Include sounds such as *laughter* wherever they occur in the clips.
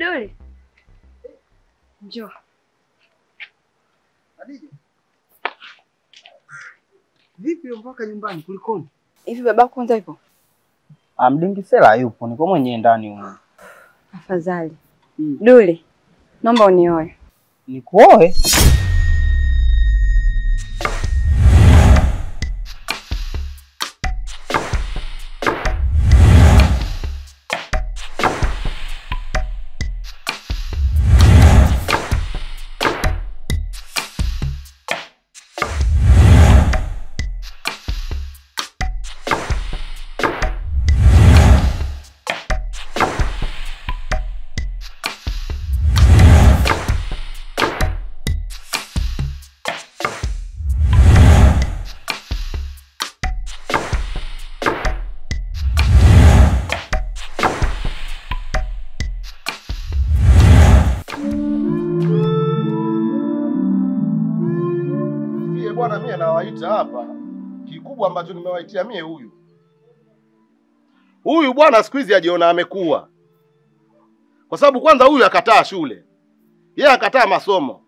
Dole, njoo. Vipi mpaka nyumbani kulikoni? Hivi babako kwanza ipo? Amdingisela yupo, niko mwenyewe ndani huko. Afadhali. duli naomba unioe. Nikuoe? Kikubwa ambacho nimewaitia mie huyu huyu bwana, siku hizi ajiona amekuwa, kwa sababu kwanza huyu akataa shule, yeye akataa masomo.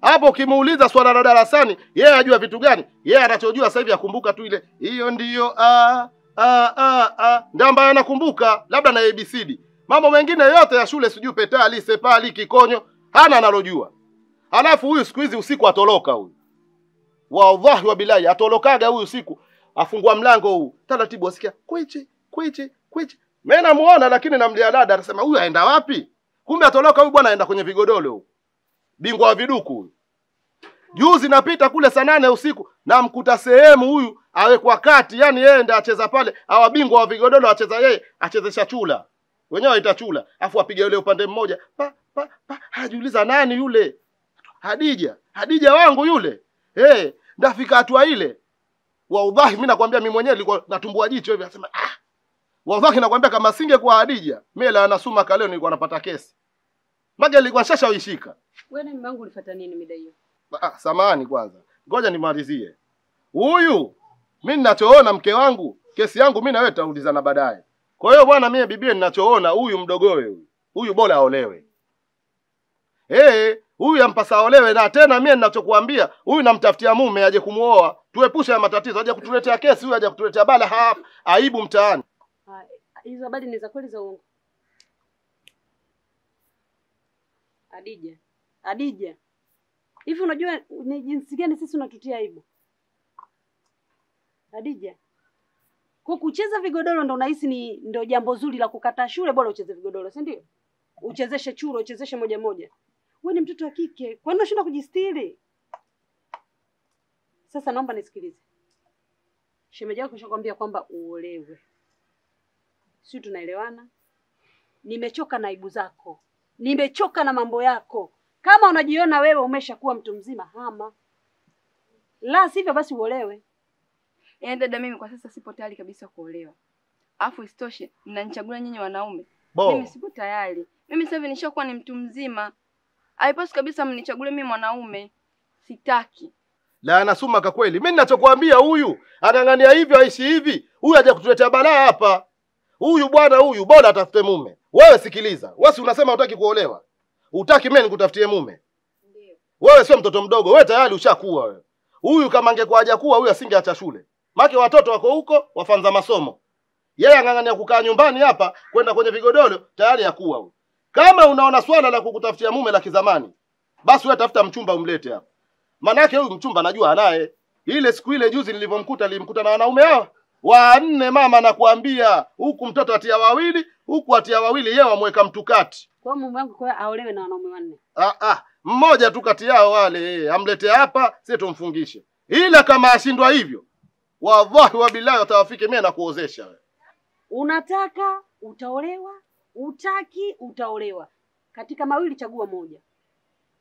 Hapo ukimuuliza swala la darasani, yeye ajua vitu gani? Yeye anachojua sasa hivi akumbuka tu ile hiyo ndiyo ndio ambayo anakumbuka, labda na ABCD. Mambo mengine yote ya shule, sijui petali, sepali, kikonyo, hana analojua. Halafu huyu siku hizi usiku atoloka huyu wallahi wa bilahi atolokaga huyu siku afungua mlango huu. Taratibu asikia kwichi kwichi kwichi. Mimi namuona lakini namlia dada anasema huyu aenda wapi? Kumbe atoloka huyu bwana aenda kwenye vigodoro huyu bingwa wa viduku huyu. Juzi napita kule saa nane usiku namkuta sehemu huyu awekwa kati. Yani yeye ndiye acheza pale. Awa bingwa wa vigodoro acheza yeye achezesha chula. Wenyewe waita chula. Afu apiga yule upande mmoja. Pa, pa, pa. hajiuliza nani yule? Hadija. Hadija wangu yule. Eh, ndafika hatua ile. Wallahi mimi nakwambia mimi mwenyewe nilikuwa natumbua jicho hivi nasema ah. Wallahi nakwambia kama singe kwa Hadija, mimi la nasuma kaleo nilikuwa napata kesi. Maga nilikuwa shashawishika. Wewe na mbangu ulifuata nini mida hiyo? Ah, samahani kwanza. Ngoja nimalizie. Huyu mimi ninachoona mke wangu, kesi yangu mimi na wewe tutaulizana baadaye. Kwa hiyo bwana, mimi bibie ninachoona huyu mdogowe huyu. Huyu bora aolewe. Eh, huyu yampasa aolewe na tena mimi ninachokuambia, huyu namtafutia mume aje kumuoa. Tuepushe matatizo, aje kutuletea kesi, huyu aje kutuletea bala hapa, aibu mtaani. Ah, Hizo habari ni za kweli za uongo? Adija, Adija, hivi unajua ni jinsi gani sisi unatutia aibu? Adija, kwa kucheza vigodoro ndo unahisi ni ndo jambo zuri la kukataa shule? Bora ucheze vigodoro, si ndio? Uchezeshe churo, uchezeshe moja moja. Wewe ni mtoto wa kike, kwani unashindwa kujistiri? Sasa naomba nisikilize, shemeji yako kishakwambia kwamba uolewe, si tunaelewana? Nimechoka na aibu zako, nimechoka na mambo yako. Kama unajiona wewe umeshakuwa mtu mzima, hama, la sivyo basi uolewe. Yaani dada, mimi kwa sasa sipo tayari kabisa kuolewa. Alafu isitoshe mnanichagua nyinyi wanaume. Bo. Mimi sipo tayari. Mimi sasa hivi nishakuwa ni mtu mzima. Haipaswi kabisa mnichagule mimi mwanaume. Sitaki. La anasuma kwa kweli. Mimi ninachokuambia huyu anang'ania hivyo aishi hivi. Huyu aje kutuletea balaa hapa. Huyu bwana huyu bora atafute mume. Wewe sikiliza. Wewe si unasema hutaki kuolewa. Hutaki mimi nikutafutie mume. Wewe sio mtoto mdogo, wewe tayari ushakuwa wewe. Huyu kama angekuwa hajakuwa huyu asingeacha shule. Maki watoto wako huko wafanza masomo. Yeye ang'ang'ania kukaa nyumbani hapa kwenda kwenye vigodoro tayari yakuwa huyu. Kama unaona swala la kukutafutia mume la kizamani, basi wewe tafuta mchumba umlete hapa. Manake huyu mchumba najua anaye. Ile siku ile juzi nilivyomkuta nilimkuta na wanaume hao wanne, mama nakwambia, huku mtoto atia wawili, huku atia wawili, yeye wamweka mtu kati. Kwa mume wangu kwa aolewe na wanaume wanne. Ah, ah, mmoja tu kati yao wale eh, amlete hapa, sisi tumfungishe. Ila kama ashindwa hivyo, wallahi wabillahi, watawafike mimi na kuozesha wewe. Unataka utaolewa, utaki utaolewa. Katika mawili chagua moja.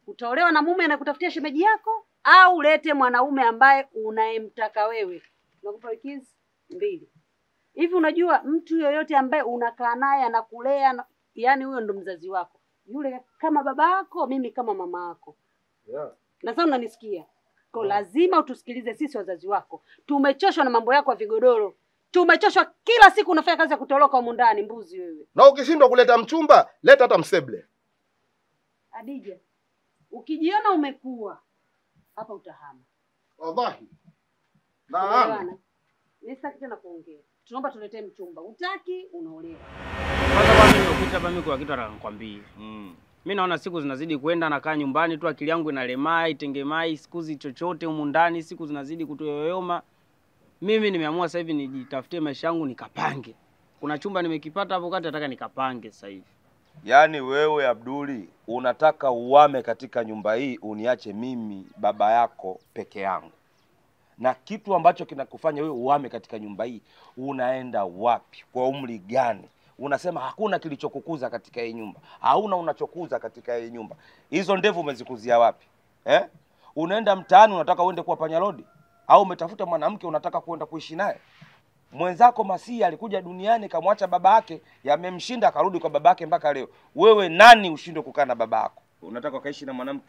Utaolewa na mume anayekutafutia shemeji yako au lete mwanaume ambaye unayemtaka wewe. Nakupa wiki hizi mbili. Hivi unajua mtu yoyote ambaye unakaa naye anakulea, na- yaani huyo ndo mzazi wako. Yule kama baba yako, mimi kama mama yako. Yeah. Na sasa unanisikia? Kwa lazima utusikilize sisi wazazi wako. Tumechoshwa na mambo yako ya vigodoro. Tumechoshwa kila siku unafanya kazi ya kutoroka humu ndani, mbuzi wewe. Na ukishindwa kuleta mchumba, leta hata mseble. Adija, ukijiona umekuwa hapa utahama. Wallahi. Naam. Tunaelewana? Mimi sitaki tena kuongea. Tunaomba tuletee mchumba. Utaki unaolewa. Kwanza kwa mimi ukita hapa mimi kwa kitu nataka nikwambie. Mm. Mimi naona siku zinazidi kwenda, nakaa nyumbani tu, akili yangu inalemaa, itengemai, sikuzi chochote humu ndani, siku zinazidi kutoyoyoma. Mimi nimeamua sasa hivi nijitafutie maisha yangu nikapange. Kuna chumba nimekipata hapo kati, nataka nikapange sasa hivi. Yaani wewe Abduli unataka uame katika nyumba hii uniache mimi baba yako peke yangu, na kitu ambacho kinakufanya wewe uame katika nyumba hii, unaenda wapi? Kwa umri gani? Unasema hakuna kilichokukuza katika hii nyumba, hauna unachokuza katika hii nyumba. Hizo ndevu umezikuzia wapi eh? Unaenda mtaani unataka uende kuwa panyarodi, au umetafuta mwanamke unataka kuenda kuishi naye? Mwenzako Masihi alikuja duniani kamwacha baba yake, yamemshinda akarudi kwa baba yake mpaka leo. Wewe nani ushindwe kukaa na baba yako? Unataka ukaishi na mwanamke?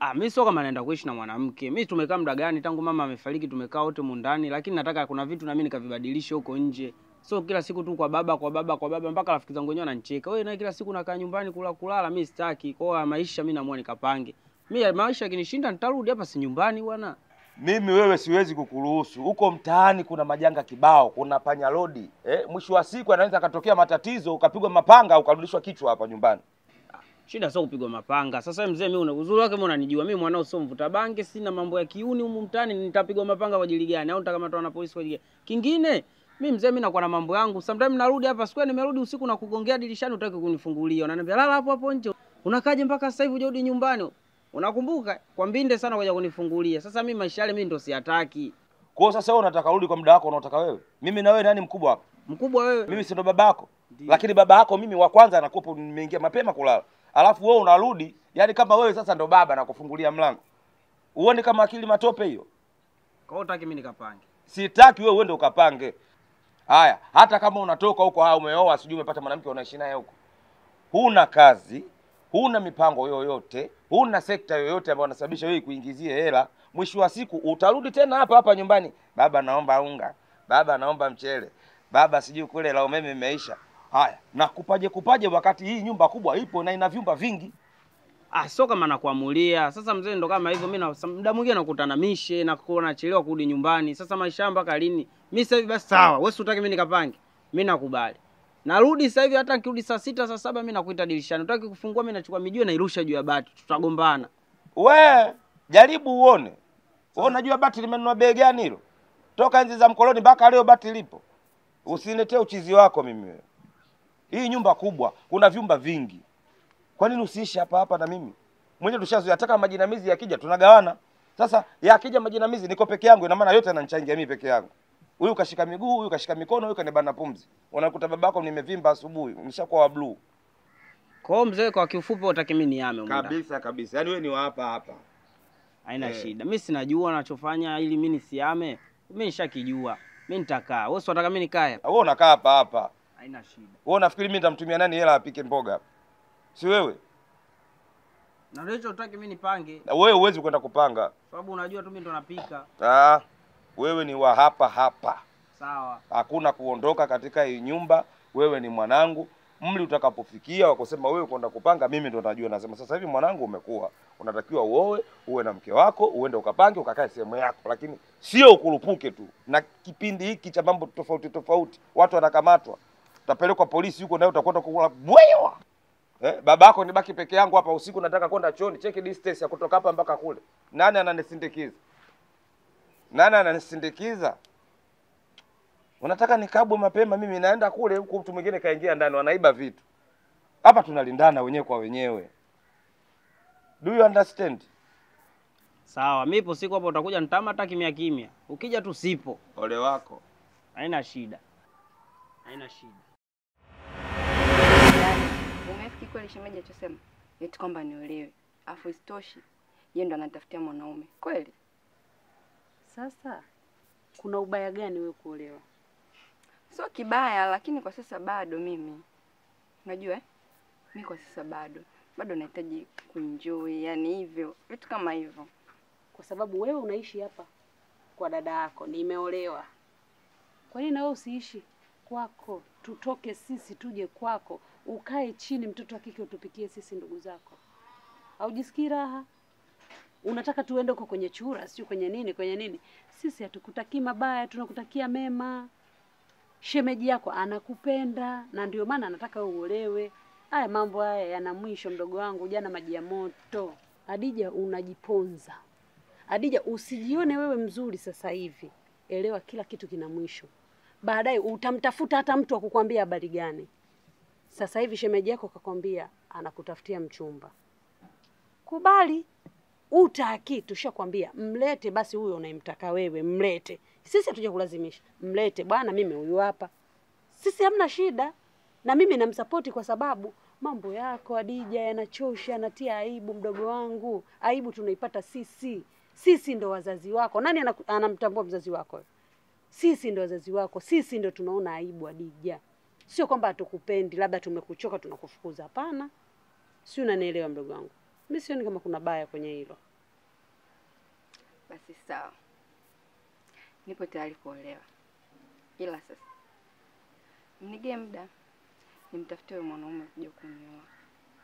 Ah, mimi sio kama naenda kuishi na mwanamke. Mimi tumekaa muda gani tangu mama amefariki, tumekaa wote mundani, lakini nataka kuna vitu na mimi nikavibadilisha huko nje. So kila siku tu kwa baba kwa baba kwa baba, mpaka rafiki zangu wenyewe wananicheka. Wewe naye kila siku nakaa nyumbani kula kulala, mimi sitaki. Kwa maisha mimi naamua nikapange. Mimi maisha yakinishinda nitarudi hapa, si nyumbani bwana. Mimi wewe siwezi kukuruhusu. Huko mtaani kuna majanga kibao, kuna panyarodi eh, mwisho wa siku anaweza akatokea matatizo, ukapigwa mapanga, ukarudishwa kichwa hapa nyumbani. Shida sio kupigwa mapanga. Sasa mzee, mimi uzuri wake, mimi unanijua mimi, mwanao sio mvuta bange, sina mambo ya kiuni humu mtaani. Nitapigwa mapanga kwa ajili gani? Au nitakamatwa na polisi kwa ajili gani? Kingine mimi mzee, mimi nakuwa na mambo yangu. Sometimes narudi hapa, siku nimerudi usiku na kugongea dirishani, utaki kunifungulia, unaniambia lala hapo hapo nje. Unakaje mpaka sasa hivi hujarudi nyumbani? Unakumbuka kwa mbinde sana kuja kunifungulia. Sasa mimi maisha yale mimi ndo siyataki. Kwa sasa wewe unataka rudi kwa muda wako unaotaka wewe. Mimi na wewe nani mkubwa hapa? Mkubwa wewe. Mimi si ndo baba yako? Lakini baba yako mimi wa kwanza anakuwa nimeingia mapema kulala. Alafu wewe unarudi, yani kama wewe sasa ndo baba na kufungulia mlango. Uone kama akili matope hiyo. Kwa hiyo utaki mimi nikapange. Sitaki wewe uende ukapange. Haya, hata kama unatoka huko haya umeoa, sijui umepata mwanamke unaishi naye huko. Huna kazi, huna mipango yoyote, huna sekta yoyote ambayo unasababisha wewe kuingizie hela. Mwisho wa siku utarudi tena hapa hapa nyumbani, baba naomba unga, baba naomba mchele, baba sijui kule la umeme imeisha. Haya, na kupaje kupaje wakati hii nyumba kubwa ipo na ina vyumba vingi. Ah, sio kama nakuamulia. Sasa mzee, ndo kama hivyo. Mimi muda mwingine nakuta na mishe na nachelewa kurudi nyumbani. Sasa maisha mpaka lini? Mimi sasa hivi basi sawa. Wewe si utaki mimi nikapange. Mimi nakubali. Narudi sasa hivi hata nikirudi saa sita saa saba mimi nakuita dirishani. Utaki kufungua mimi nachukua mijio nairusha juu ya bati. Tutagombana. We jaribu uone. Wewe unajua bati limenunua bei gani hilo? Toka enzi za mkoloni mpaka leo bati lipo. Usiniletee uchizi wako mimi wewe. Hii nyumba kubwa, kuna vyumba vingi. Kwa nini usiishi hapa hapa na mimi? Mwenye tushazoea taka majinamizi yakija tunagawana. Sasa yakija majinamizi niko peke yangu, ina maana yote yananichangia mimi peke yangu. Huyu kashika miguu, huyu kashika mikono, huyu kanibana pumzi. Unakuta babako nimevimba asubuhi, nishakuwa wa blue. Kwa hiyo mzee, kwa kiufupi utaki mimi niame. Kabisa kabisa. Yaani wewe ni wa hapa hapa. Haina hey. shida. Mimi sinajua nachofanya ili mimi nisiame. Mimi nishakijua. Mimi nitakaa. Wewe si unataka mimi nikae? Wewe unakaa hapa hapa. Haina shida. Wewe unafikiri mimi nitamtumia nani hela apike mboga? Si wewe? Na leo utaki mimi nipange. Wewe huwezi kwenda kupanga. Sababu unajua tu mimi ndo napika. Ah, wewe ni wa hapa hapa. Sawa. Hakuna kuondoka katika hii nyumba. Wewe ni mwanangu. Mli utakapofikia wakusema wewe kwenda kupanga, mimi ndo najua. Nasema sasa hivi mwanangu, umekuwa unatakiwa uoe, uwe na mke wako, uende ukapange, ukakae sehemu yako, lakini sio ukurupuke tu. Na kipindi hiki cha mambo tofauti tofauti, watu wanakamatwa, utapelekwa polisi huko, nayo utakwenda kukula bwewa. Eh, babako nibaki peke yangu hapa usiku, nataka kwenda chooni, cheki distance ya kutoka hapa mpaka kule. Nani ananisindikiza? Nani ananisindikiza? Unataka nikabwe mapema, mimi naenda kule, huku mtu mwingine kaingia ndani, wanaiba vitu. Hapa tunalindana wenyewe kwa wenyewe. Do you understand? Sawa, mimi siku hapo utakuja nitamata kimya kimya. Ukija tu sipo. Ole wako. Haina shida. Haina shida. Yaani, umefikiri kweli shemeji achosema eti kwamba niolewe, afu isitoshi yeye ndo anatafutia mwanaume kweli? Sasa kuna ubaya gani wewe kuolewa? Sio kibaya, lakini kwa sasa bado mimi unajua eh? mi kwa sasa bado bado nahitaji kuenjoy, yani hivyo vitu kama hivyo. Kwa sababu wewe unaishi hapa kwa dada yako, nimeolewa. Kwa nini na wewe usiishi kwako? Tutoke sisi tuje kwako, ukae chini, mtoto wa kike utupikie sisi ndugu zako. Haujisikii raha? Unataka tuende huko kwenye chura, sio kwenye nini, kwenye nini? Sisi hatukutaki mabaya, tunakutakia mema. Shemeji yako anakupenda na ndio maana anataka uolewe. Haya mambo haya yana mwisho, mdogo wangu, jana maji ya moto. Adija, unajiponza. Adija, usijione wewe mzuri sasa hivi. Elewa kila kitu kina mwisho. Baadaye utamtafuta hata mtu akukwambia habari gani. Sasa hivi shemeji yako kakwambia anakutafutia mchumba. Kubali. Utaki, tushakwambia mlete basi huyo unayemtaka wewe, mlete. Sisi hatuja kulazimisha, mlete bwana, mimi huyu hapa. Sisi hamna shida, na mimi namsapoti kwa sababu mambo yako Adija yanachosha, yanatia aibu. Mdogo wangu, aibu tunaipata sisi. Sisi ndo wazazi wako. Nani anamtambua mzazi wako? Sisi ndo wazazi wako, sisi ndo tunaona aibu. Adija, sio kwamba hatukupendi, labda tumekuchoka tunakufukuza. Hapana, si unanielewa mdogo wangu? Mi sioni kama kuna baya kwenye hilo. Basi sawa, nipo tayari kuolewa, ila sasa mnigee muda nimtafutie huyo mwanaume kuja kunioa.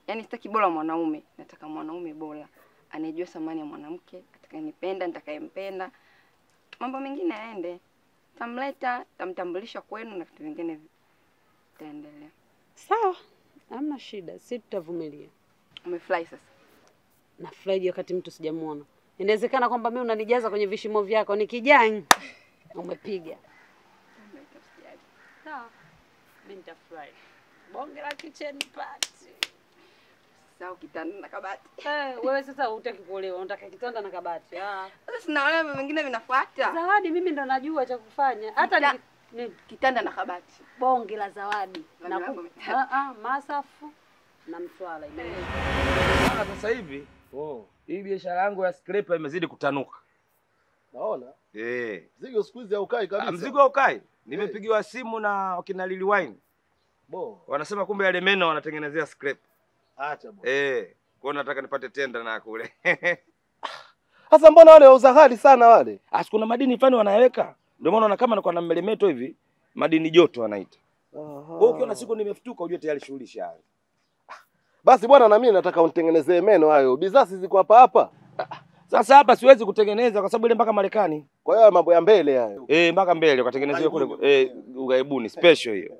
Yaani sitaki bora mwanaume, nataka mwanaume bora anayejua thamani ya mwanamke, atakayenipenda, nitakayempenda. Mambo mengine yaende, tamleta, tamtambulisha kwenu na vitu vingine vi- vitaendelea. Sawa, hamna shida, si tutavumilia. Umefurahi sasa? Nafurahi wakati mtu sijamuona. Inawezekana kwamba mimi unanijaza kwenye vishimo vyako, nikijani umepiga. Bonge la kitchen party. Kitanda na kabati. Eh, wewe sasa hutaki kuolewa, unataka kitanda na kabati. Ah. Sasa sinaolewa, mambo mengine vinafuata. Zawadi mimi ndo najua cha kufanya. Hata Kita- ni Kitanda na kabati. bonge la zawadi. Na ah, ah, masafu na mswala. sasa hivi hii biashara yangu ya scraper imezidi kutanuka. Naona Eh. mzigo siku hizi haukai Ah, kabisa. Mzigo haukai. Nimepigiwa hey, simu na wakina Lili Wine. Bo, Wanasema kumbe yale meno wanatengenezea scraper. acha bwana. Eh. Kwa nataka nipate tenda na kule. *laughs* Sasa mbona wale wauza ghali sana wale? Asi kuna madini fulani wanaweka Ndio maana kama nakuwa na melemeto hivi, madini joto wanaita. Kwa hiyo ukiona siku nimefutuka ujue tayari shughuli shaanza. Basi bwana, na mimi nataka unitengenezee meno hayo. Bidhaa si ziko hapa hapa. Sasa hapa siwezi kutengeneza kwa sababu ile mpaka Marekani. Kwa hiyo mambo ya mbele hayo. Eh, mpaka mbele ukatengenezewa kule eh ugaibuni special hiyo.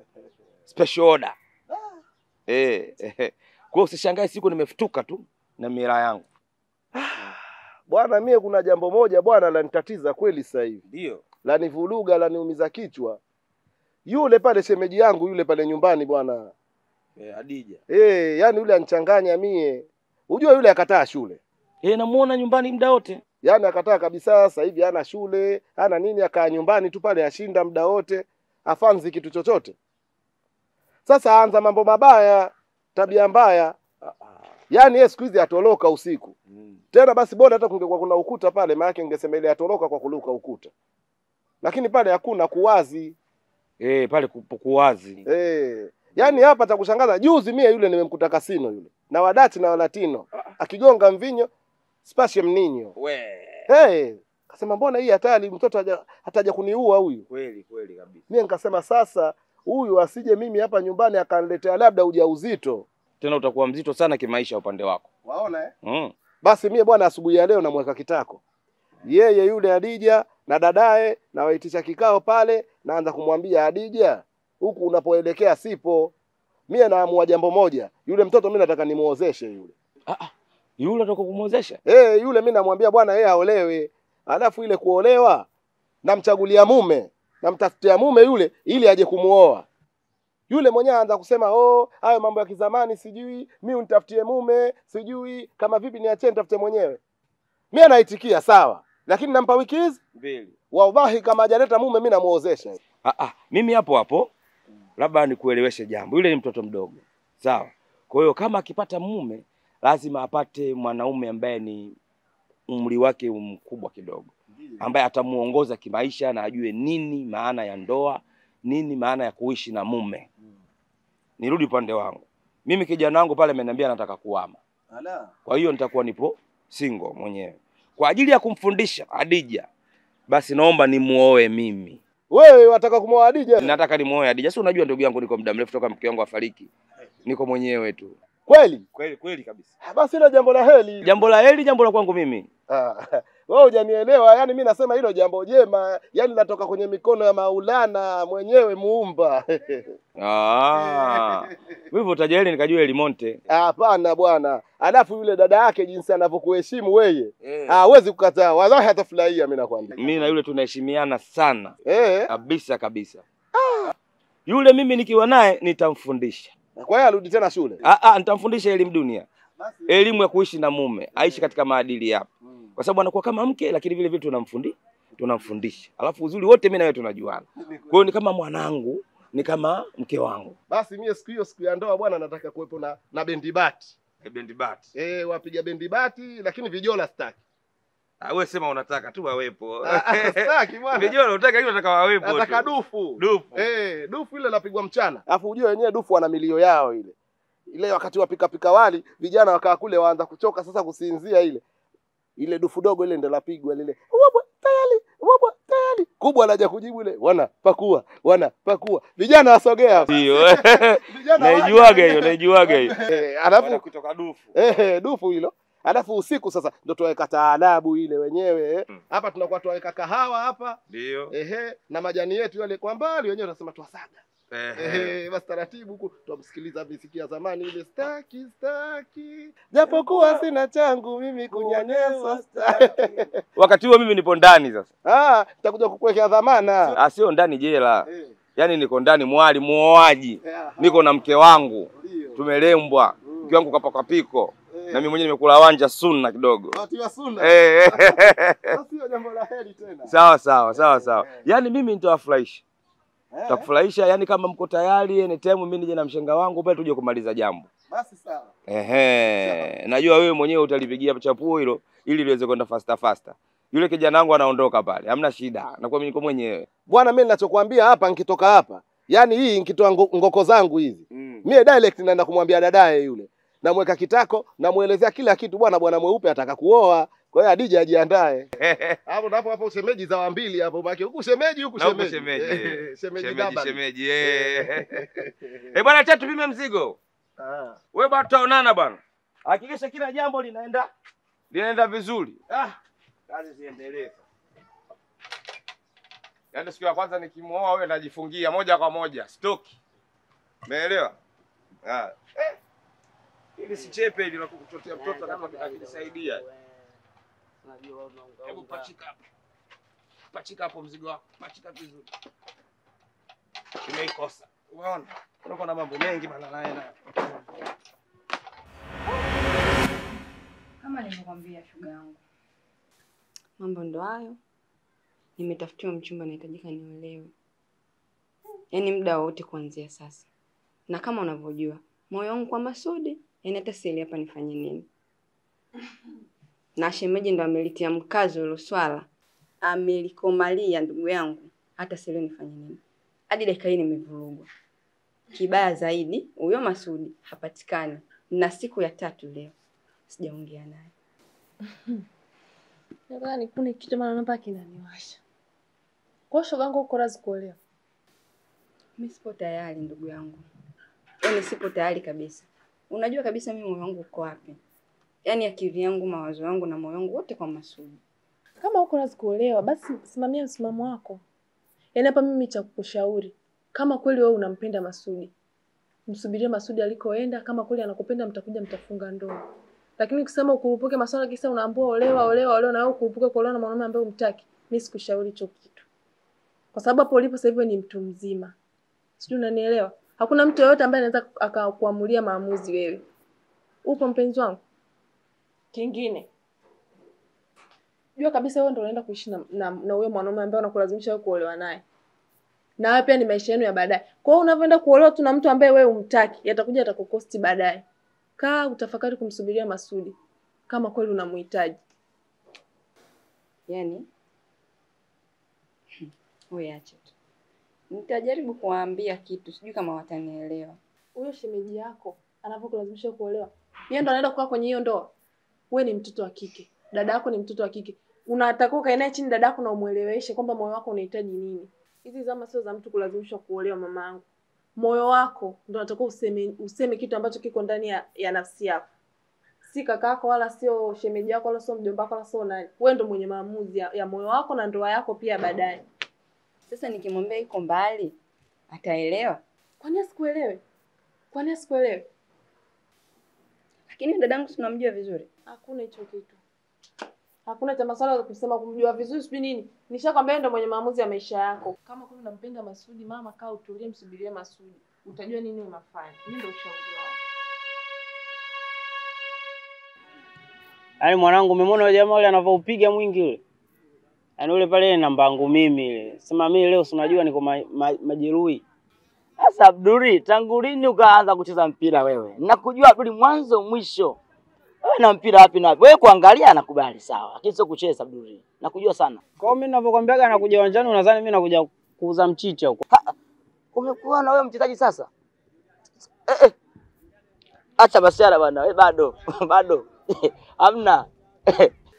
Special order. Eh, eh. Kwa hiyo usishangae siku nimefutuka tu na mira yangu. Bwana, mie kuna jambo moja bwana lanitatiza kweli sasa hivi, Ndio. lanivuruga, laniumiza kichwa. Yule pale shemeji yangu yule pale nyumbani bwana, Eh, Adija. eh, yani yule anchanganya mie. Unajua yule akataa shule, Eh, namuona nyumbani muda wote. yaani akataa kabisa. Sasa hivi hana shule hana nini, akaa nyumbani tu pale, ashinda muda wote, afanzi kitu chochote. Sasa aanza mambo mabaya, tabia mbaya, yaani yeye siku hizi atoroka usiku Mm. tena basi bora hata kungekuwa kuna ukuta pale, maana yake ningesema ile atoroka kwa kuluka ukuta, lakini pale hakuna kuwazi Eh, pale kuwazi. eh. Yaani hapa atakushangaza juzi mie yule nimemkuta kasino yule na wadati na walatino akigonga mvinyo spasium mninyo We. hey, kasema mbona hii hatari, mtoto hataja kuniua huyu. Kweli kweli kabisa. Mie nikasema sasa huyu asije mimi hapa nyumbani akaniletea labda ujauzito. Tena utakuwa mzito sana kimaisha upande wako. Waona eh? Mm. Basi mie bwana, asubuhi ya leo namweka kitako yeye yule Adija na dadaye, na waitisha kikao pale, naanza kumwambia Adija, huku unapoelekea sipo. Mie naamua jambo moja, yule mtoto mi nataka nimuozeshe yule. Ah, ah. Yule nataka kumuozesha Eh, yule mi namwambia bwana, yeye aolewe, alafu ile kuolewa namchagulia mume, namtafutia mume yule ili aje kumuoa. Yule mwenyewe aanza kusema oh, hayo mambo ya kizamani, sijui mi unitafutie mume, sijui kama vipi, niachie nitafute mwenyewe. Mi anaitikia sawa, lakini nampa wiki hizi, Mbili. wallahi kama hajaleta mume mi namuozesha. Ah, ah. Mimi hapo hapo labda nikueleweshe jambo. Yule ni mtoto mdogo. Sawa. Kwa hiyo kama akipata mume lazima apate mwanaume ambaye ni umri wake mkubwa kidogo, ambaye atamuongoza kimaisha na ajue nini maana ya ndoa, nini maana ya kuishi na mume. Nirudi upande wangu, mimi kijana wangu pale ameniambia anataka kuama, kwa hiyo nitakuwa nipo single mwenyewe kwa ajili ya kumfundisha Adija. Basi naomba nimuoe mimi, Wewe wataka kumwoa Hadija? nataka nimwoe Hadija. Si unajua ndugu yangu, niko muda mrefu toka mke wangu afariki, niko mwenyewe tu. Kweli? Kweli kweli kabisa. Ah, Basi hilo jambo la heli Jambo la heli jambo la kwangu mimi. Ah, *laughs* wewe hujanielewa. Yani mimi nasema hilo jambo jema, yani natoka kwenye mikono ya Maulana mwenyewe muumba. *laughs* Ah. Hivyo utajali nikajua Elimonte. Hapana bwana. Alafu yule dada yake jinsi anavyokuheshimu wewe. Eh. Ah, huwezi kukataa. Wallahi atafurahia mimi nakwambia. Mimi na yule tunaheshimiana sana Eh, kabisa kabisa. Yule mimi nikiwa naye nitamfundisha. kwa hiyo arudi tena shule. Ah, ah, nitamfundisha elimu dunia, elimu ya kuishi na mume, aishi katika maadili yapo, kwa sababu anakuwa kama mke, lakini vile vile tunamfundi tunamfundisha. Alafu uzuri wote mimi na wewe tunajuana, kwa hiyo ni kama mwanangu, ni kama mke wangu. Basi mie siku hiyo siku ya ndoa bwana nataka kuwepo na na bendi bati. Bendi bati. Eh, wapiga bendi bati lakini vijola sitaki. Ah, wewe sema unataka tu wawepo. *laughs* Ah, Sitaki bwana. Vijola unataka hiyo unataka wawepo. Nataka dufu. Dufu. Eh, dufu ile lapigwa mchana. Alafu ujue wenyewe dufu wana milio yao ile. Ile wakati wapika pika wali, vijana wakaa kule waanza kuchoka sasa kusinzia ile. Ile dufu dogo ile ndio lapigwa lile. Wabwa tayari, wabwa tayari. Kubwa laja kujibu ile, wana pakua, wana pakua. Vijana wasogea hapa. Ndio. *laughs* Naijuaga hiyo, naijuaga hiyo. *laughs* Eh, alafu kutoka dufu. Eh, dufu hilo. Alafu usiku sasa ndo tuweka taadabu ile wenyewe. hapa hmm. Hapa tunakuwa tuweka kahawa hapa. Ndio. Ehe, na majani yetu yale kwa mbali wenyewe tunasema twasaga. Ehe, basi taratibu huku twamsikiliza miziki ya zamani ile staki staki. Japokuwa sina changu mimi kunyanyaswa staki. Wakati huo mimi nipo ndani sasa. Ah, nitakuja kukuwekea dhamana. Ah, sio ndani jela. Eh, Yaani niko ndani mwali muoaji. eh, Niko na mke wangu. Tumelembwa. Mm. Mke wangu kapaka piko. Eh, Na mimi mwenyewe nimekula wanja sunna kidogo. watu wa sunna. Eh. Sasa sio jambo la heri tena. Sawa sawa sawa sawa. Yaani mimi nitawafurahisha. Eh, Nitakufurahisha yani kama mko tayari anytime mimi nije na mshenga wangu pale tuje kumaliza jambo. Basi sawa. Ehe. Najua wewe mwenyewe utalipigia chapuo hilo ili liweze kwenda faster faster. Yule kijana wangu anaondoka pale. Hamna shida. Nakuwa mimi niko mwenyewe. Bwana, mimi ninachokuambia hapa, nikitoka hapa, yaani hii nikitoa ngo- ngoko zangu hizi, Mm. mie direct naenda kumwambia dadaye yule, namweka kitako, namuelezea kila kitu. Bwana, bwana mweupe ataka kuoa, kwa hiyo Adija ajiandae *laughs* hapo. napo hapo semeji za wambili hapo, baki huku semeji huku *laughs* semeji. Semeji semeji semeji. Eh, eh. *laughs* eh. Eh bwana cha tupime mzigo. Ah. Wewe bwana tutaonana bwana. Hakikisha kila jambo linaenda linaenda vizuri. Ah, kazi ziendelee. Yaani siku ya kwanza nikimuoa wewe najifungia moja kwa moja stoki. Umeelewa? Ah. Eh. Ili sichepe ili nakukuchotea mtoto na akinisaidia. Hebu pachika hapo. Pachika hapo mzigo wako. Pachika vizuri. Nimeikosa. Unaona? Unakuwa na mambo mengi bana naye na. Kama nilivyokuambia shoga yangu, mambo ndo hayo. Nimetafutiwa mchumba, nahitajika niolewe, yaani muda wowote kuanzia sasa. Na kama unavyojua moyo wangu kwa Masudi, yani hata sielewi hapa nifanye nini. Na shemeji ndo amelitia mkazo hilo swala, amelikomalia ndugu yangu, hata sielewi nifanye nini. Hadi dakika hii nimevurugwa. Kibaya zaidi, huyo Masudi hapatikani, na siku ya tatu leo sijaongea naye. *laughs* Nadhani kuna kitu maana namba kinaniwasha. Kwa hiyo shoga yangu uko razi kuolewa? Mimi sipo tayari ndugu yangu, yaani sipo tayari kabisa. Unajua kabisa mimi moyo wangu uko wapi, yaani akili yangu, mawazo yangu na moyo wangu wote kwa Masudi. Kama uko na kuolewa, basi simamia msimamo wako. Yaani hapa mimi cha kukushauri, kama kweli wewe unampenda Masudi, msubirie Masudi alikoenda. Kama kweli anakupenda, mtakuja mtafunga ndoa. Lakini ukisema ukurupuke masuala kisa unaambiwa olewa olewa olewa, na wewe ukurupuke kuolewa na mwanaume ambaye umtaki, mimi sikushauri hicho kitu, kwa sababu hapo ulipo sasa hivi ni mtu mzima, sijui unanielewa. Hakuna mtu yeyote ambaye anaweza akakuamulia maamuzi wewe. Upo mpenzi wangu. Kingine, jua kabisa wewe ndio unaenda kuishi na na, na huyo mwanaume ambaye unakulazimisha wewe kuolewa naye, na wewe pia ni maisha yenu ya baadaye. Kwa hiyo unavyoenda kuolewa tu na mtu ambaye wewe umtaki, yatakuja atakukosti baadaye. Kaa utafakari kumsubiria Masudi kama kweli unamhitaji. Yaani wewe acha tu, nitajaribu kuwaambia kitu, sijui kama watanielewa. Huyo shemeji yako anapokulazimisha kuolewa, yeye ndo anaenda kukaa kwenye hiyo ndoa. Wewe ni mtoto wa kike, dada yako ni mtoto wa kike, unatakiwa ukae naye chini dada yako na umweleweshe kwamba moyo wako unahitaji nini. Hizi zama sio za mtu kulazimishwa kuolewa, mama yangu. moyo wako ndo unatakiwa useme useme kitu ambacho kiko ndani ya, ya nafsi yako. Si kakako wala sio shemeji yako wala sio mjomba wako wala sio nani. Wewe ndo mwenye maamuzi ya, ya moyo wako na ndoa yako pia baadaye. Sasa nikimwambia iko mbali ataelewa, kwani asikuelewe? Kwani asikuelewe? Lakini dadangu tunamjua vizuri. Hakuna hicho kitu hakuna cha masuala ya kusema kumjua vizuri sijui nini nishakwambia ndo mwenye maamuzi ya maisha yako kama kweli unampenda masudi mama kaa utulie msubirie masudi utajua nini unafanya mimi ndo ushauri wangu Yaani mwanangu, umemwona yule jamaa yule anavyoupiga mwingi yule? Yaani yule pale namba yangu mimi ile. Sema mimi leo si unajua niko ma, ma, majeruhi. Sasa Abduli, tangu lini ukaanza kucheza mpira wewe? Nakujua Abduli mwanzo mwisho. Wewe na mpira wapi na wapi? Wewe kuangalia anakubali sawa, lakini sio kucheza Abduli. Nakujua sana. Kwa hiyo mimi ninavyokuambiaga nakuja uwanjani unadhani mimi nakuja kuuza mchicha huko. Umekuwa na wewe mchezaji sasa? Eh, eh. Acha basiara bwana, wewe bado *laughs* bado *laughs* hamna.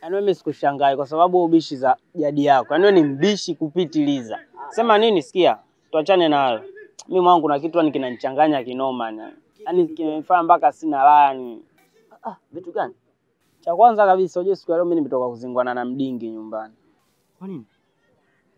Yaani mimi sikushangai kwa sababu ubishi za jadi yako. Yaani ni mbishi kupitiliza. Sema nini sikia? Tuachane na hayo. Mimi mwangu na kitu yani kinanichanganya kinoma yani. Yaani kimefaa mpaka sina laa yani. Ah, vitu gani? Cha kwanza kabisa unajua siku ya leo mimi nimetoka kuzingwana na mdingi nyumbani. Kwa nini?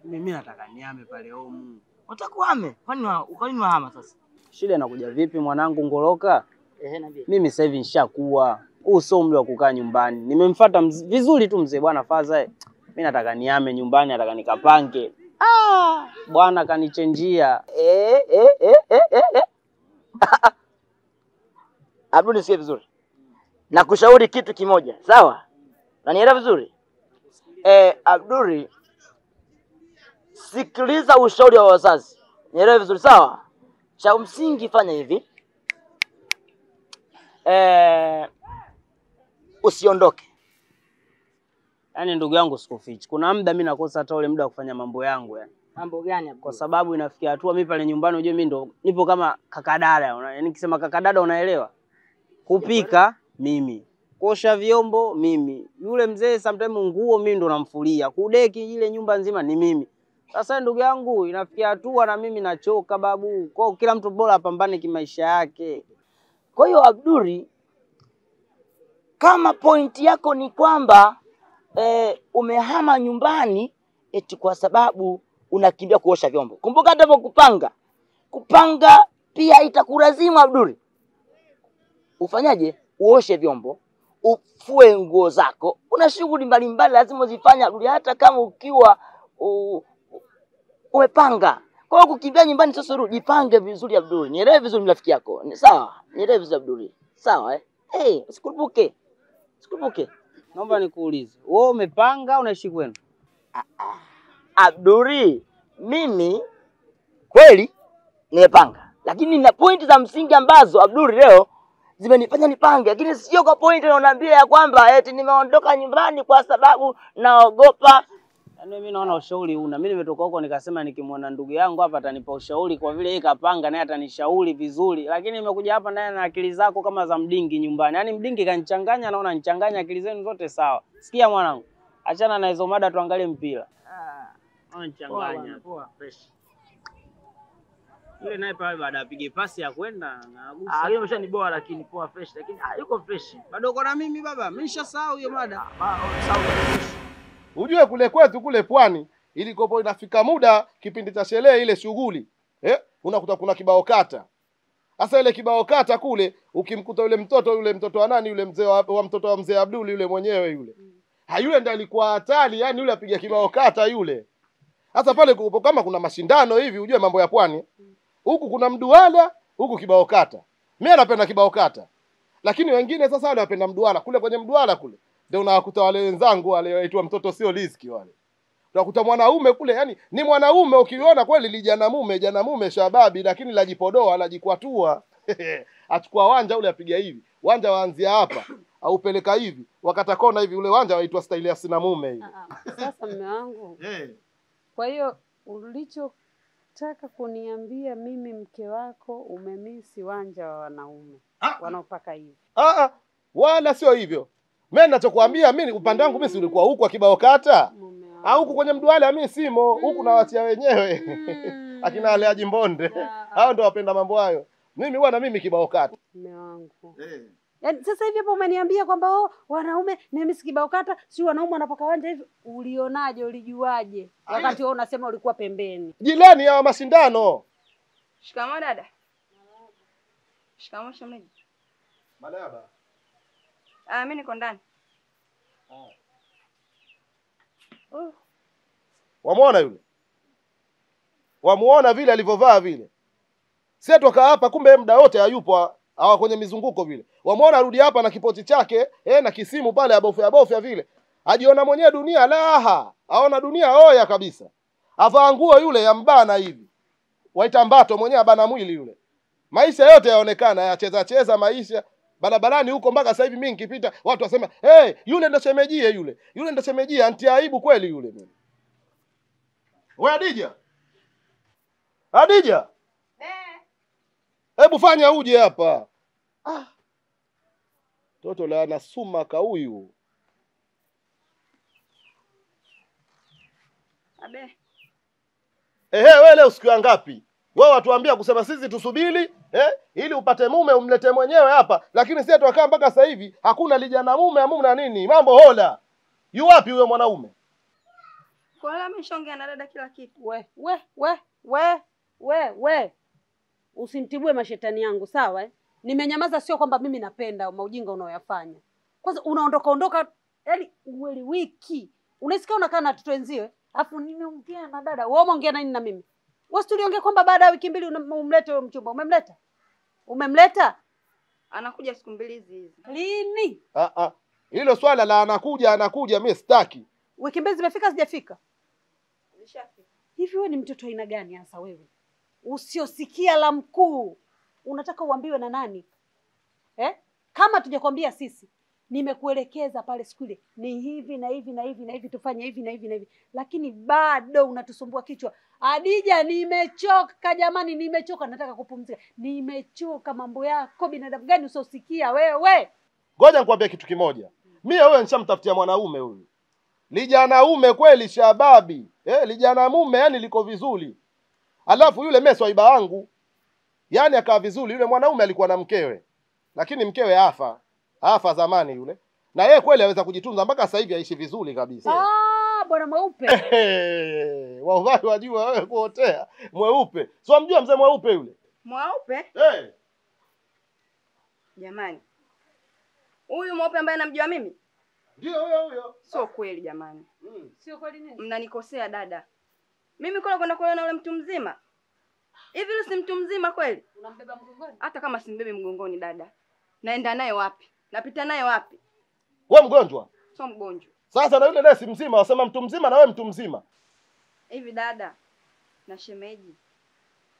Mimi nataka niame pale home. Utakuame? Kwani wa- ukalini wahama sasa? Shida inakuja vipi mwanangu ngoroka? Ehe, niambie. Mimi sasa hivi nishakuwa. Huu sio umri wa kukaa nyumbani. Nimemfuata mz- vizuri tu mzee bwana Faza. eh. Mimi nataka niame nyumbani, nataka nikapange. Ah, bwana kanichenjia. Eh, eh, eh, eh, eh, Hapo *laughs* Abdul, nisikie vizuri. Nakushauri kitu kimoja, sawa? Nanielewa vizuri? Eh, Abduri, sikiliza ushauri wa wazazi. Nielewe vizuri, sawa? Cha msingi fanya hivi. Eh, usiondoke. Yaani ndugu yangu sikufichi. Kuna muda mimi nakosa hata ule muda wa kufanya mambo yangu yani. Mambo gani Kwa sababu inafikia hatua mimi pale nyumbani unajua mimi ndo nipo kama kakadada. Yaani nikisema kakadada unaelewa? Kupika mimi. Kuosha vyombo mimi. Yule mzee sometimes nguo mimi ndo namfulia. Kudeki ile nyumba nzima ni mimi. Sasa ndugu yangu inafikia hatua na mimi nachoka babu. Kwa kila mtu bora apambane kimaisha yake. Kwa hiyo Abduri, kama pointi yako ni kwamba e, umehama nyumbani eti kwa sababu unakimbia kuosha vyombo, kumbuka hata kupanga, kupanga pia itakulazimu Abduri ufanyaje? Uoshe vyombo, ufue nguo zako, kuna shughuli mbalimbali lazima uzifanya Abduri, hata kama ukiwa umepanga. Kwa hiyo kukimbia nyumbani sasa, rudi jipange vizuri Abduli, nielewe vizuri rafiki yako, ni sawa? Nielewe vizuri Abduli, sawa eh? Hey, usikurupuke, usikurupuke. Naomba nikuulize. Wewe umepanga unaishi kwenu? Abduli, mimi kweli nimepanga, lakini na pointi za msingi ambazo Abduli leo zimenifanya nipange, lakini sio kwa point unaambia ya kwamba eti nimeondoka nyumbani kwa sababu naogopa. Yaani mimi naona ushauri una. Mimi nimetoka huko nikasema nikimwona ndugu yangu hapa atanipa ushauri kwa vile yeye kapanga naye atanishauri vizuri. Lakini nimekuja hapa naye na akili zako kama za mdingi nyumbani. Yaani mdingi kanichanganya naona nichanganya akili zenu zote sawa. Sikia mwanangu. Achana na hizo mada tuangalie mpira. Naona nichanganya. Poa, fresh. Yule naye pale baada apige pasi ya kwenda na Ah, agusa. hiyo imesha ni bora lakini poa fresh, lakini ah, yuko fresh. Bado uko na mimi baba. Mimi nishasahau hiyo mada. Ah. Ujue kule kwetu kule pwani ilikopo inafika muda kipindi cha sherehe ile shughuli eh, unakuta kuna kibao kata. Sasa ile kibao kata kule ukimkuta yule mtoto yule mtoto wa nani yule mzee wa, wa mtoto wa mzee Abdul yule mwenyewe yule. Ha yule ndiye alikuwa hatari, yani yule apiga kibao kata yule. Sasa pale kupo kama kuna mashindano hivi ujue mambo ya pwani. Huku kuna mduala, huku kibao kata. Mimi napenda kibao kata. Lakini wengine sasa wale wapenda mduala. Kule kwenye mduala kule ndio unawakuta wale wenzangu wale waitwa mtoto sio riziki wale. Unakuta mwanaume kule, yani ni mwanaume ukiona kweli lijana mume, jana mume shababi, lakini lajipodoa, lajikwatua. *laughs* Achukua wanja ule apiga hivi. Wanja waanzia hapa, aupeleka hivi. Wakata kona hivi ule wanja waitwa staili ya sina mume hivi. Ah, ah. Sasa mme wangu, *laughs* Eh. kwa hiyo ulichotaka kuniambia mimi mke wako umemisi wanja wa wanaume Ah. wanaopaka hivi. Ah, ah, wala sio hivyo. Mimi ninachokuambia mimi upande wangu mimi si ulikuwa huku akibao kibao kata. Au huku kwenye mduale mimi simo, huku nawatia wenyewe. Mm. akina Aleaji ajimbonde hao ndio wapenda mambo hayo. Mimi bwana, mimi kibao kata Mume wangu. eh. Yaani sasa hivi hapo umeniambia kwamba oh, wanaume ni mimi sikibao kata, si wanaume wanapoka wanja hivi. Ulionaje? Ulijuaje? Wakati wewe unasema ulikuwa pembeni. Jilani ya masindano. Shikamoo dada. Shikamoo shemeji. Malaba. Ah, mimi niko ndani. Wamuona yule, wamuona vile alivyovaa vile, Sasa toka hapa, kumbe muda wote hayupo, hawa kwenye mizunguko vile. wamwona arudi hapa na kipoti chake eh, na kisimu pale abofya abofya vile, ajiona mwenyewe dunia laha, aona dunia oya kabisa, avaa nguo yule ya mbana hivi, waita mbato mwenyewe abana mwili yule, maisha yote yaonekana yacheza cheza maisha. Barabarani huko mpaka sasa hivi mimi nikipita watu wasema hey, yule ndo shemejie yule. Yule ndo shemejie anti aibu kweli yule. Mimi we Adija. Adija hebu fanya uje hapa. Ah. toto la nasuma kauyu Abe, ehe wewe leo siku ya ngapi? Wewe watuambia kusema sisi tusubiri eh, ili upate mume umlete mwenyewe hapa. Lakini sisi tuakaa mpaka sasa hivi hakuna lijana mume amuna nini? Mambo hola. Yu wapi huyo mwanaume? Kwa ameshaongea na dada kila kitu. We we we we we we, usinitibue mashetani yangu sawa eh? Nimenyamaza sio kwamba mimi napenda maujinga unaoyafanya. Kwanza unaondoka ondoka, yani uweli wiki unaisikia unakaa na watoto wenziwe, afu nimeongea na dada. Wewe umeongea na nini na mimi? Wewe tuliongea kwamba baada ya wiki mbili umlete huyo mchumba. Umemleta? Umemleta Anakuja siku mbili hizi hizi. lini? ah, ah. hilo swala la anakuja anakuja mi sitaki Wiki mbili zimefika, sijafika? Zishafika. Hivi wewe ni mtoto aina gani hasa wewe, usiosikia la mkuu? Unataka uambiwe na nani eh? Kama tujakwambia sisi, nimekuelekeza pale siku ile ni hivi na hivi na hivi na hivi, tufanye hivi na hivi na hivi, lakini bado unatusumbua kichwa. Adija, nimechoka jamani, nimechoka, nataka kupumzika, nimechoka. Mambo yako, binadamu gani usiosikia wewe? ngoja nikwambie kitu kimoja mie huyo nishamtafutia mwanaume huyu lijanaume kweli shababi eh, lijana mume yani liko vizuri alafu yule mimi swaiba wangu. Yani akawa vizuri yule mwanaume alikuwa na mkewe. Lakini mkewe afa afa zamani yule. Na yeye kweli aweza kujitunza mpaka sasa hivi aishi vizuri kabisa. Ah, bwana mweupe. *laughs* Wauvai wallahi wajua wewe kuotea. Mweupe. Si wamjua mzee mweupe yule? Mweupe? Hey. jamani, huyu mweupe ambaye namjua mimi? Ndio huyo huyo. Sio kweli jamani, mm. sio kweli nini? mnanikosea dada. Mimi kule kwenda kuona na yule mtu mzima hivi, yule si mtu mzima kweli? Unambeba mgongoni? Hata kama simbebi mgongoni dada, naenda naye wapi? Napita naye wapi? we mgonjwa Sio mgonjwa sasa na yule naye si mzima wasema mtu mzima na wewe mtu mzima hivi. Dada na shemeji,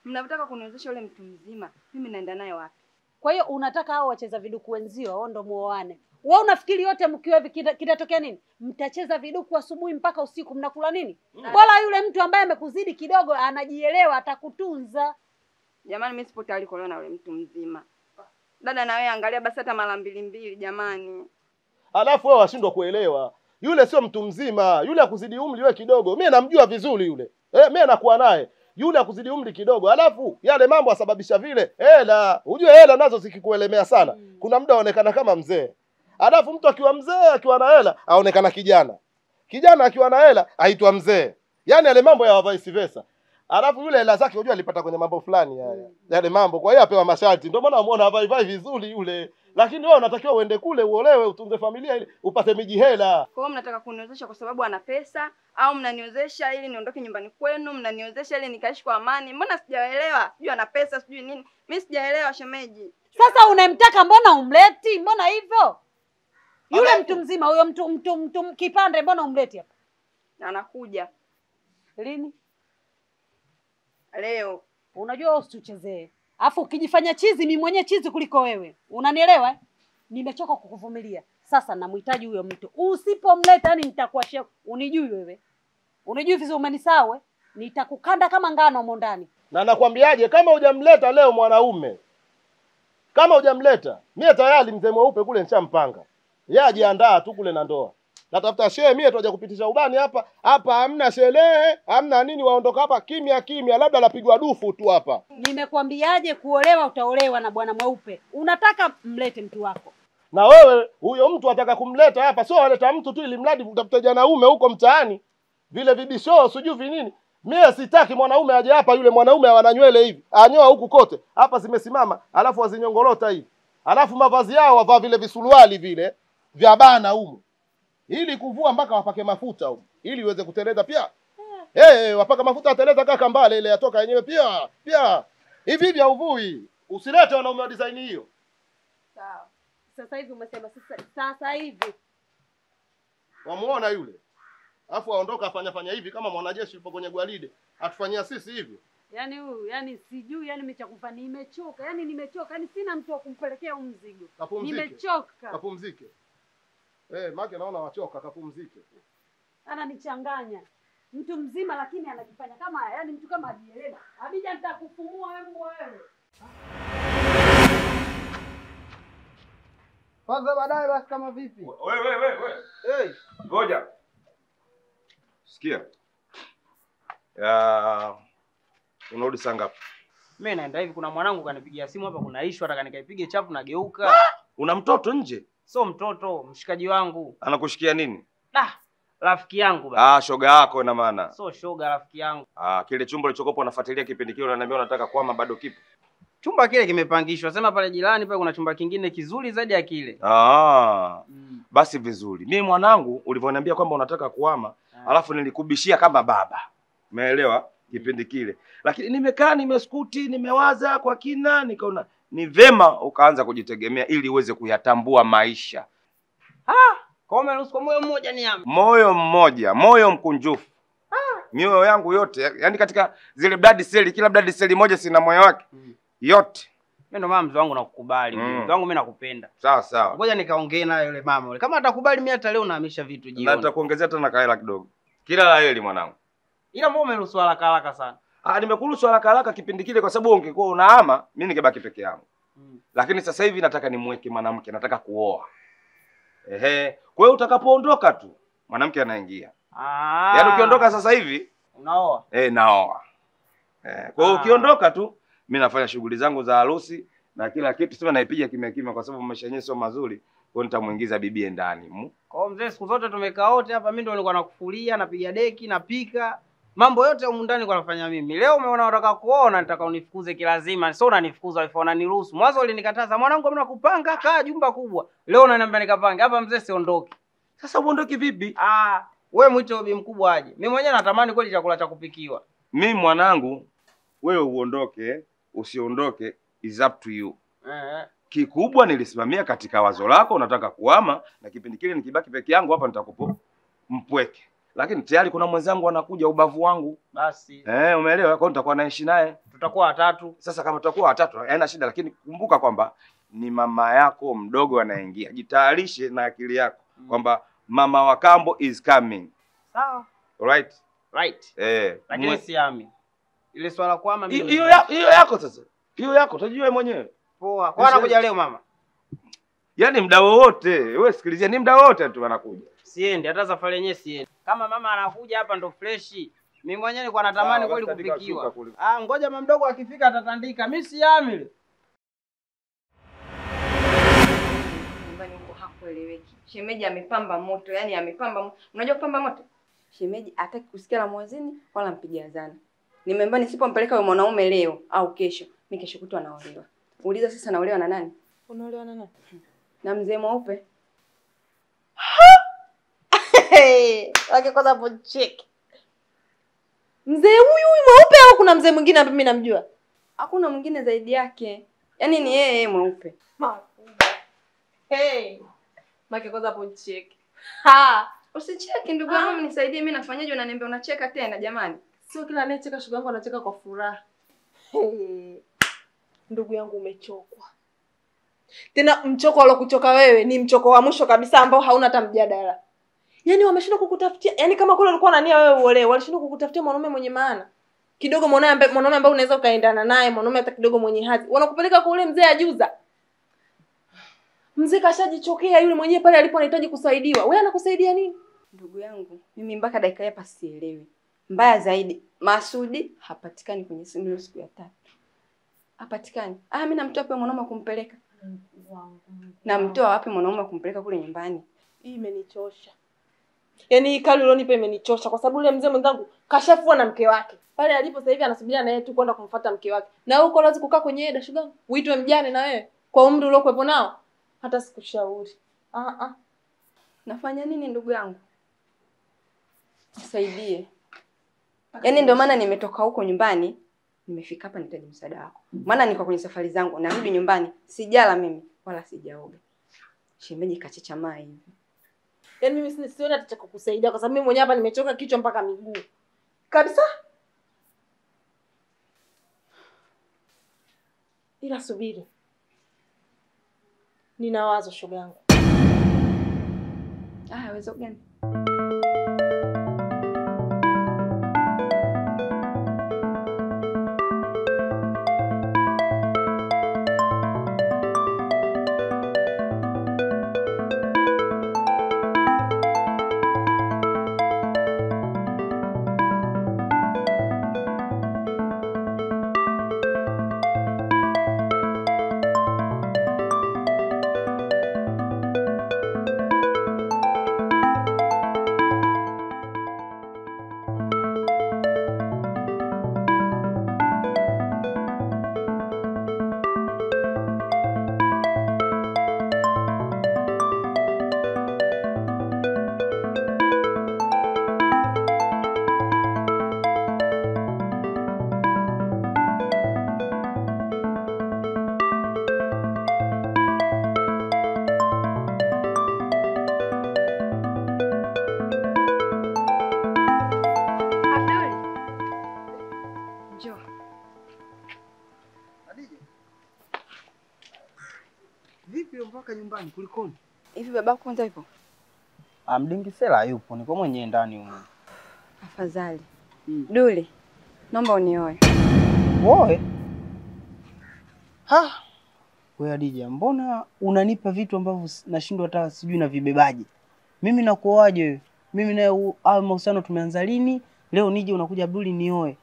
mnavyotaka kuniwezesha yule mtu mzima, mimi naenda naye wapi? Kwa hiyo unataka hao wacheza viduku wenzio wao ndo muoane. Wewe unafikiri yote mkiwa hivi kita- kitatokea nini? Mtacheza viduku asubuhi mpaka usiku, mnakula nini? Bora yule mtu ambaye amekuzidi kidogo anajielewa, atakutunza. Jamani, mimi sipo tayari kuolewa na yule mtu mzima. Dada na wewe angalia basi hata mara mbili mbili jamani. alafu wewe washindwa kuelewa. Yule sio mtu mzima. Yule akuzidi umri wewe kidogo. Mimi namjua vizuri yule. Eh, mimi nakuwa naye. Yule akuzidi umri kidogo. Alafu yale mambo asababisha vile. Hela. Ujue hela nazo zikikuelemea sana. Kuna muda aonekana kama mzee alafu mtu akiwa mzee akiwa na hela aonekana kijana kijana akiwa na hela aitwa mzee yaani yale mambo ya vice versa alafu yule hela zake unajua alipata kwenye mambo fulani haya yale mambo kwa hiyo apewa masharti ndio maana unamuona vai vai vizuri yule lakini wewe unatakiwa uende kule uolewe utunze familia ili upate miji hela Kwa hiyo mnataka kuniozesha kwa sababu ana pesa au mnaniozesha ili niondoke nyumbani kwenu, mnaniozesha ili nikaishi kwa amani? Mbona sijaelewa? Sijui ana pesa, sijui nini. Mimi sijaelewa shemeji. Sasa unamtaka, mbona umleti? Mbona hivyo? Yule mtu mzima huyo mtu mtu mtu kipande, mbona umleti hapa? Anakuja Lini? leo. Unajua wewe usituchezee. Alafu ukijifanya chizi, mimi mwenyewe chizi kuliko wewe. Unanielewa? eh? Nimechoka kukuvumilia. Sasa namhitaji huyo mtu. Usipomleta yani nitakuwa shepu. Unijui wewe? Unijui vizuri umenisahau eh? Nitakukanda kama ngano mo ndani. na nakwambiaje kama hujamleta leo mwanaume kama hujamleta mie tayari mzee mweupe kule nishampanga yeye ajiandaa tu kule na ndoa natafuta shehe mie tuaje kupitisha ubani hapa hapa, hamna sherehe hamna nini, waondoka hapa kimya kimya, labda lapigwa dufu tu hapa. Nimekwambiaje kuolewa utaolewa na bwana mweupe. Unataka mlete mtu wako. Na wewe huyo mtu ataka kumleta hapa, sio waleta mtu tu ili mradi utafuta janaume huko mtaani, vile vibishoo sijui vinini. Mie sitaki mwanaume aje hapa, yule mwanaume ana nywele hivi anyoa huku kote, hapa zimesimama, alafu wazinyongorota hivi, alafu mavazi yao wavaa vile visuruali vile vya bana humu, ili kuvua mpaka wapake mafuta humu, ili iweze kuteleza pia. Eh, hey, wapaka mafuta ateleza kaka mbale ile yatoka yenyewe pia pia hivi hivi hauvui. Usilete wanaume wa design hiyo. Sawa. Sasa hivi umesema sasa sasa hivi. Wamuona yule, alafu aondoka afanya fanya hivi kama mwanajeshi yupo kwenye gwaride, atufanyia sisi hivyo. Yaani huyu, yaani sijui, yaani nimechakufa nimechoka. Yaani nimechoka. Yaani sina mtu wa kumpelekea huu mzigo. Nimechoka. kapumzike. Eh, make naona wachoka, kapumzike. Ananichanganya. Mtu mzima lakini anajifanya kama yaani mtu kama ajielewa. Abija nitakufumua wewe mbwa wewe. Kwanza baadaye basi kama vipi? Wewe wewe wewe. Hey, Ngoja. Sikia. Ya unarudi saa ngapi? Mimi naenda hivi, kuna mwanangu kanipigia simu hapa, kuna issue ataka nikaipige chapu nageuka. Una mtoto nje? So mtoto mshikaji wangu, Anakushikia nini? da rafiki yangu bana. Ah, shoga yako ina maana. So shoga rafiki yangu. Ah, kile chumba ulichokopa unafuatilia kipindi kile unaniambia unataka kwama bado kipo. Chumba kile kimepangishwa, sema pale jirani pale kuna chumba kingine kizuri zaidi ya kile. Ah, Mm. basi vizuri. Mimi mwanangu ulivyoniambia kwamba unataka kuhama, Ah. alafu nilikubishia kama baba. Umeelewa? Kipindi kile. Lakini nimekaa nimeskuti, nimewaza kwa kina, nikaona ni vema ukaanza kujitegemea ili uweze kuyatambua maisha. Umeruhusu kwa moyo mmoja ni yangu. Moyo mmoja, moyo mkunjufu. Mioyo yangu yote, yani katika zile blood cell, kila blood cell moja sina moyo wake. Mm. Yote. Mimi ndo mama mzee wangu nakukubali. Mm. Mzee wangu mimi nakupenda. Sawa sawa. Ngoja nikaongee naye yule mama yule. Kama atakubali mimi hata leo nahamisha vitu jioni. Na nitakuongezea tena kaela kidogo. Kila la heri mwanangu. Ila mbona umeruhusu haraka haraka sana? Ah, nimekuruhusu haraka haraka kipindi kile kwa sababu ungekuwa unahama, mimi ningebaki peke yangu. Mm. Lakini sasa hivi nataka nimweke mwanamke, nataka kuoa. Ehe. Kwa hiyo utakapoondoka tu, mwanamke anaingia. Ah. Yaani ukiondoka sasa hivi, unaoa. eh naoa. Eh, kwa hiyo Ah. ukiondoka tu, mimi nafanya shughuli zangu za harusi na kila kitu, sema naipiga kimya kimya kwa sababu maisha yenyewe sio mazuri. Kwa hiyo nitamuingiza bibie ndani. Kwa hiyo mzee, siku zote tumekaa wote hapa, mimi ndio nilikuwa nakufulia, napiga deki, napika. Mambo yote humu ndani kwa nafanya mimi. Leo umeona unataka kuona, nataka unifukuze kilazima. Sio unanifukuza wifi, unaniruhusu. Mwanzo ulinikataza, mwanangu mimi nakupanga kaa jumba kubwa. Leo unaniambia nikapange. Hapa mzee siondoki. Sasa uondoki vipi? Ah, wewe mwite bibi mkubwa aje. Mimi mwenyewe natamani kweli chakula cha kupikiwa. Mimi mwanangu, wewe uondoke, usiondoke is up to you. Eh. kikubwa nilisimamia katika wazo lako, unataka kuhama, na kipindi kile nikibaki peke yangu hapa nitakupo mpweke, lakini tayari kuna mwenzangu anakuja ubavu wangu Basi eh, umeelewa? Kwa hiyo nitakuwa naishi naye. tutakuwa watatu. Sasa kama tutakuwa watatu haina shida, lakini kumbuka kwamba ni mama yako mdogo anaingia. Jitayarishe na akili yako kwamba mama wa kambo is coming. Sawa. Alright? Right. Eh, Lakini mwe- siami. Ile swala kwama hiyo mimi. hiyo ya- hiyo yako sasa, hiyo yako utajua mwenyewe. poa. Kwa anakuja leo mama. Yaani mda wowote, wewe sikilizia, ni mda wowote tu anakuja. Siendi, hata safari yenyewe siendi. Kama mama anakuja hapa ndo freshi. Mimi mwenyewe nilikuwa natamani kweli basi kupikiwa. Ah, ngoja mama mdogo akifika atatandika. Mimi siami. nyumbani huko hakueleweki. Shemeji amepamba moto, yani amepamba moto. Unajua kupamba moto? Shemeji hataki kusikia la mwazini wala mpiga adhana. Nimeambia nisipompeleka yule mwanaume leo au kesho, mimi kesho kutwa naolewa. Uliza sasa naolewa na nani? Unaolewa na nani? Na mzee mweupe. Wake kwanza cheki. Mzee huyu huyu mweupe au kuna mzee mwingine ambaye mimi namjua? Hakuna mwingine zaidi yake. Yaani ni yeye yeye mweupe. Hey. Kwanza hapo cheki. Ha. usicheki ndugu yangu, nisaidie mimi nafanyaje unaniambia unacheka tena jamani? Sio kila anayecheka shughuli yangu anacheka kwa furaha. Hey. Ndugu yangu umechokwa. Tena mchoko alokuchoka wewe ni mchoko wa mwisho kabisa ambao hauna hata mjadala. Yaani wameshindwa kukutafutia, yaani kama kule ulikuwa na nia wewe uolewe, walishindwa kukutafutia mwanaume mwenye maana. Kidogo mwanaume ambaye mwanaume ambaye unaweza ukaendana naye, mwanaume hata kidogo mwenye hadhi. Wanakupeleka kwa ule mzee ajuza. Mzee kashajichokea yule mwenyewe pale alipo anahitaji kusaidiwa. Wewe anakusaidia nini? Ndugu yangu, mimi mpaka dakika hapa sielewi. Mbaya zaidi, Masudi hapatikani kwenye simu leo siku ya tatu. Hapatikani. Ah, mimi namtoa wapi mwanaume wa kumpeleka? Namtoa wapi mwanaume kumpeleka kule nyumbani? Hii imenichosha. Yaani hii kali ulionipa imenichosha kwa sababu yule mzee mwenzangu kashafua na mke wake. Pale alipo sasa hivi anasubiria na yeye tu kwenda kumfuata mke wake. Na wewe uko lazima kukaa kwenye yeye dashuga. Uitwe mjane na wewe kwa umri uliokuwepo nao. Hata sikushauri. Ah ah. Nafanya nini ndugu yangu? Nisaidie. Yaani ndio maana nimetoka huko nyumbani, nimefika hapa nitaji msaada wako. Maana niko kwenye safari zangu, narudi nyumbani, sijala mimi wala sijaoga. Shemeji kachechamaa hivi. Yaani mimi sioni hata cha kukusaidia kwa sababu mimi mwenyewe hapa nimechoka kichwa mpaka miguu. Kabisa. Ila subiri. Nina wazo shoga yangu. Ah, wazo gani? Babako kwanza yupo? Amdingisela yupo, niko mwenyewe ndani huko. Afadhali. Duli, naomba unioe. Woe. Ha. Wewe Adija, mbona unanipa vitu ambavyo nashindwa hata sijui na vibebaje? Mimi nakuoaje wewe? Mimi naye au mahusiano tumeanza lini? Leo nije unakuja Abduli nioe.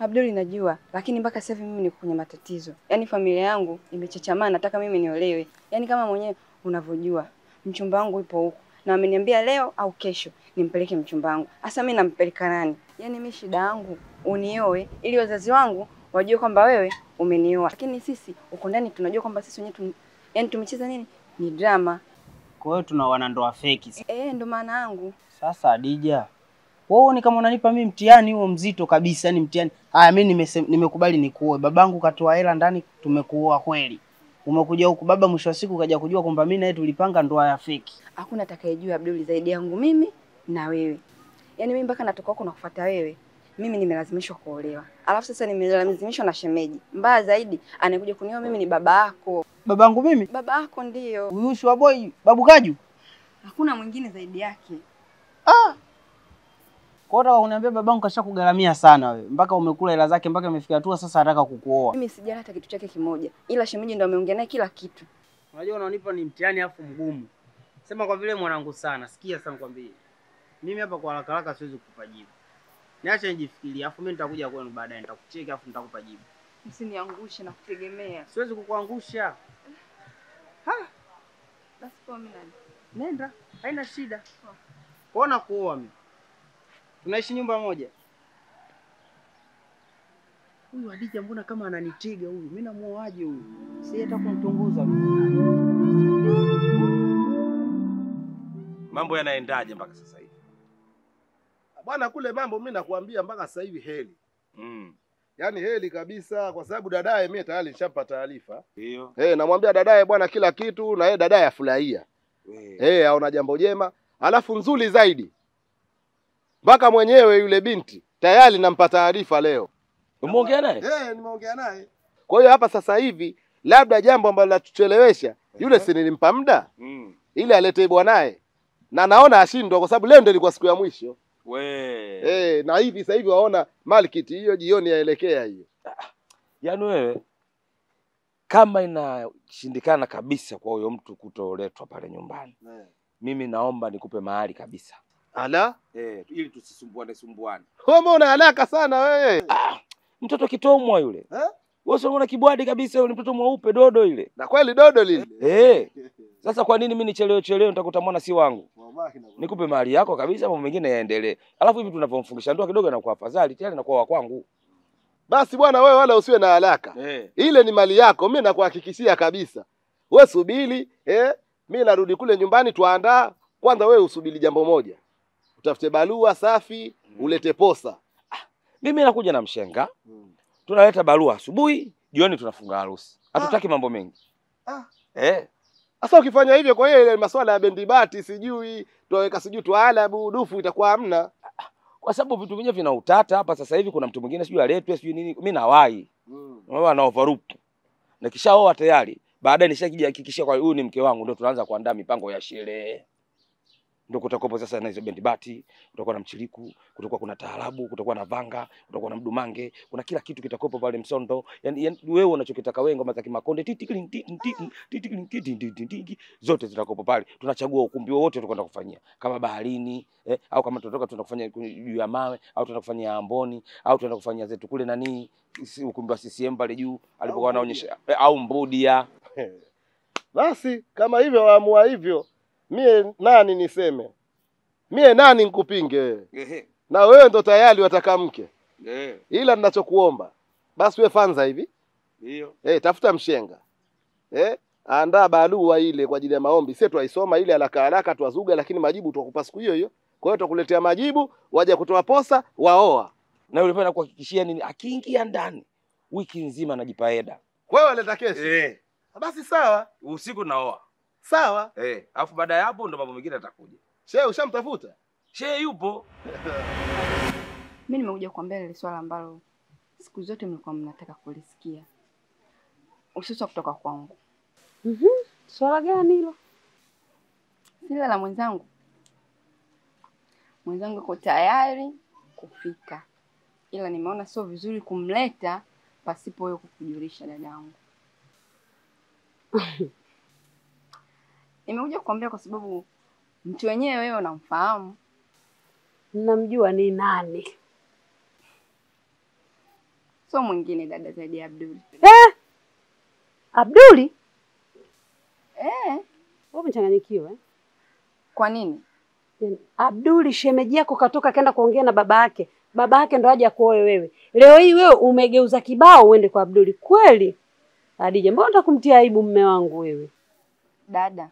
Abduli najua lakini mpaka sasa hivi mimi niko kwenye matatizo. Yaani familia yangu imechachamana, nataka mimi niolewe. Yaani kama mwenyewe unavyojua, mchumba wangu yupo huko na ameniambia leo au kesho nimpeleke mchumba wangu. Hasa mimi nampeleka nani? Yaani mimi shida yangu unioe ili wazazi wangu wajue kwamba wewe umenioa. Lakini sisi uko ndani tunajua kwamba sisi wenyewe tum, yaani tumecheza nini? Ni drama. Kwa hiyo tuna wanandoa feki. Eh, ndo maana yangu. Sasa Adija, wewe ni kama unanipa mimi mtihani huo mzito kabisa, yani mtihani. Haya, mimi nimekubali nikuoe. Babangu katoa hela ndani, tumekuoa kweli. Umekuja huku baba, mwisho wa siku ukaja kujua kwamba mimi na yeye tulipanga ndoa ya feki. Hakuna atakayejua Abdul zaidi yangu mimi na wewe. Yaani mimi mpaka natoka huko nakufuata wewe. Mimi nimelazimishwa kuolewa. Alafu sasa nimelazimishwa na shemeji. Mbaya zaidi, anayekuja kunioa mimi ni baba yako. Babangu mimi? Baba yako ndio. Uyushu wa boy, babu Kaju. Hakuna mwingine zaidi yake. Kwa hiyo unaniambia babangu kashakugharamia sana wewe. Mpaka umekula hela zake mpaka imefika hatua sasa anataka kukuoa. Mimi sijala hata kitu chake kimoja. Ila shemeji ndo ameongea naye kila kitu. Unajua unanipa ni mtihani afu mgumu. Sema kwa vile mwanangu sana, sikia sana nikwambie. Mimi hapa kwa haraka haraka siwezi kukupa jibu. Niache nijifikirie, afu mimi nitakuja kwenu baadaye nitakucheki afu nitakupa jibu. Msiniangushe na kutegemea. Siwezi kukuangusha. Basi kwa mimi nani? Nenda, haina shida. Kuona kuoa mimi. Tunaishi nyumba moja. Huyu Adija mbona kama ananitiga huyu? Mimi namuoaje huyu? Si hata kumtunguza. Mambo yanaendaje mpaka sasa hivi? Bwana, kule mambo mimi nakuambia mpaka sasa hivi heli, Mm. yaani heli kabisa, kwa sababu dadaye mimi tayari nishampa taarifa. Ndio. Eh, hey, namwambia dadaye bwana kila kitu, na yeye dadaye afurahia. Eh, hey, aona jambo jema. Alafu nzuri zaidi, mpaka mwenyewe yule binti tayari nampa taarifa leo. Umeongea naye? Eh, nimeongea naye. Kwa hiyo hapa sasa hivi labda jambo ambalo latuchelewesha yule, si nilimpa muda Mm. ili alete bwanaye, na naona ashindwa kwa sababu leo ndio ilikuwa siku ya mwisho. We. Eh, na hivi sasa hivi waona market hiyo jioni yaelekea hiyo. Yaani wewe kama inashindikana kabisa kwa huyo mtu kutoletwa pale nyumbani, mimi naomba nikupe mahali kabisa. Ala, eh, ili tusisumbuane sumbuane. wewe una haraka sana wewe? Ah, mtoto kitomwa yule Eh? wewe unaona kibwadi kabisa yule mtoto mweupe dodo ile Na kweli dodo lile. eh. Sasa kwa nini mimi nichelewe chelewe nitakuta mwana si wangu? Nikupe mali yako kabisa, mambo mengine yaendelee. Alafu hivi tunavyomfungisha ndoa kidogo inakuwa afadhali, tayari inakuwa wa kwangu. Basi bwana, wewe wala usiwe na haraka. Eh. Ile ni mali yako, mimi nakuhakikishia kabisa. Wewe subiri, eh, mimi narudi kule nyumbani tuandaa. Kwanza wewe usubiri jambo moja, utafute barua safi, ulete posa. Mimi nakuja na mshenga, mm. tunaleta barua asubuhi, jioni tunafunga harusi. Hatutaki ah. mambo mengi. Ah. Eh. Sasa ukifanya hivyo, kwa hiyo ile masuala ya bendibati sijui tuweka sijui tualabu dufu, itakuwa hamna. Kwa sababu vitu vyenyewe vina utata hapa sasa hivi kuna mtu mwingine sijui aletwe sijui nini. Mimi nawahi. mm. na overlook. Nikishaoa tayari, baadaye nishakija hakikisha kwa huyu ni mke wangu ndio tunaanza kuandaa mipango ya sherehe. Ndio kutakuwa sasa na hizo bendi bati, kutakuwa na mchiliku, kutakuwa kuna taarabu, kutakuwa na vanga, kutakuwa na mdumange, kuna kila kitu kitakuwa pale msondo. Yani, yani, wewe unachokitaka wewe ngoma za kimakonde zote zitakuwa pale. Tunachagua ukumbi wote tunakwenda kufanyia. Kama baharini, eh, au kama tunatoka tunaenda kufanya juu ya mawe, au tunaenda kufanya Amboni, au tunaenda kufanya zetu kule nani, ukumbi wa CCM pale juu alipokuwa anaonyesha au Mbudia. *laughs* Basi kama hivyo waamua hivyo, mie nani niseme? Mie nani nkupinge wewe? Na wewe ndo tayari wataka mke, Eh, ila ninachokuomba basi we fanza hivi ndio. eh, tafuta mshenga eh, andaa barua ile kwa ajili ya maombi. Sisi twaisoma ile haraka haraka twazuga, lakini majibu twakupa siku hiyo hiyo. Kwa hiyo twakuletea majibu, waje kutoa posa, waoa. Na yule pale kuhakikishia nini, akiingia ndani wiki nzima anajipa heda. Wewe leta kesi Eh, basi, sawa usiku naoa. Sawa. Eh, alafu baada ya hapo ndo mambo mengine atakuja. Shehe, ushamtafuta? Shehe yupo. *laughs* Mimi nimekuja kuambia ile swala ambalo siku zote mlikuwa mnataka kulisikia, hususa kutoka kwangu. Mhm. Swala gani hilo? Ile la mwenzangu, mwenzangu yuko tayari kufika, ila nimeona sio vizuri kumleta pasipo wewe kukujulisha dadangu. *laughs* Nimekuja kukwambia kwa sababu mtu wenyewe wewe unamfahamu. Namjua ni nani? Sio mwingine dada zaidi ya Abdul. Eh? Abduli? Eh, Wewe umechanganyikiwa eh? kwa nini? Yaani, Abduli shemeji yako katoka kaenda kuongea na baba yake, baba yake ndo aje akuoe wewe. Leo hii wewe umegeuza kibao uende kwa Abduli kweli? Adija, mbona unataka kumtia aibu mme wangu wewe? Dada,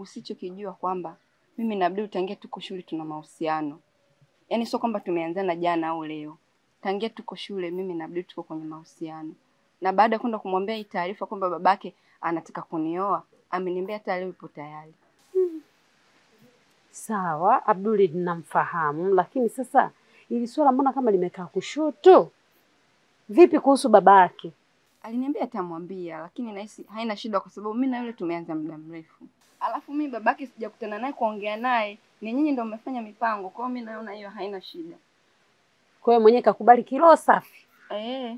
usichokijua kwamba mimi na Abdul tangia tuko shule tuna mahusiano. Yaani sio kwamba tumeanzana jana au leo. Tangia tuko shule mimi na Abdul tuko kwenye mahusiano. Na baada ya kwenda kumwambia hii taarifa kwamba babake anataka kunioa, ameniambia hata leo ipo tayari. Sawa, Abduli ninamfahamu, lakini sasa ili swala mbona kama limekaa kushoto? Vipi kuhusu babake? Aliniambia atamwambia, lakini nahisi haina shida kwa sababu mimi na yule tumeanza muda mrefu. Alafu mimi babake sijakutana naye kuongea naye, ni nyinyi ndio mmefanya mipango. Kwa hiyo mimi naona hiyo haina shida. Kwa hiyo mwenyewe kakubali kiroho safi. Eh,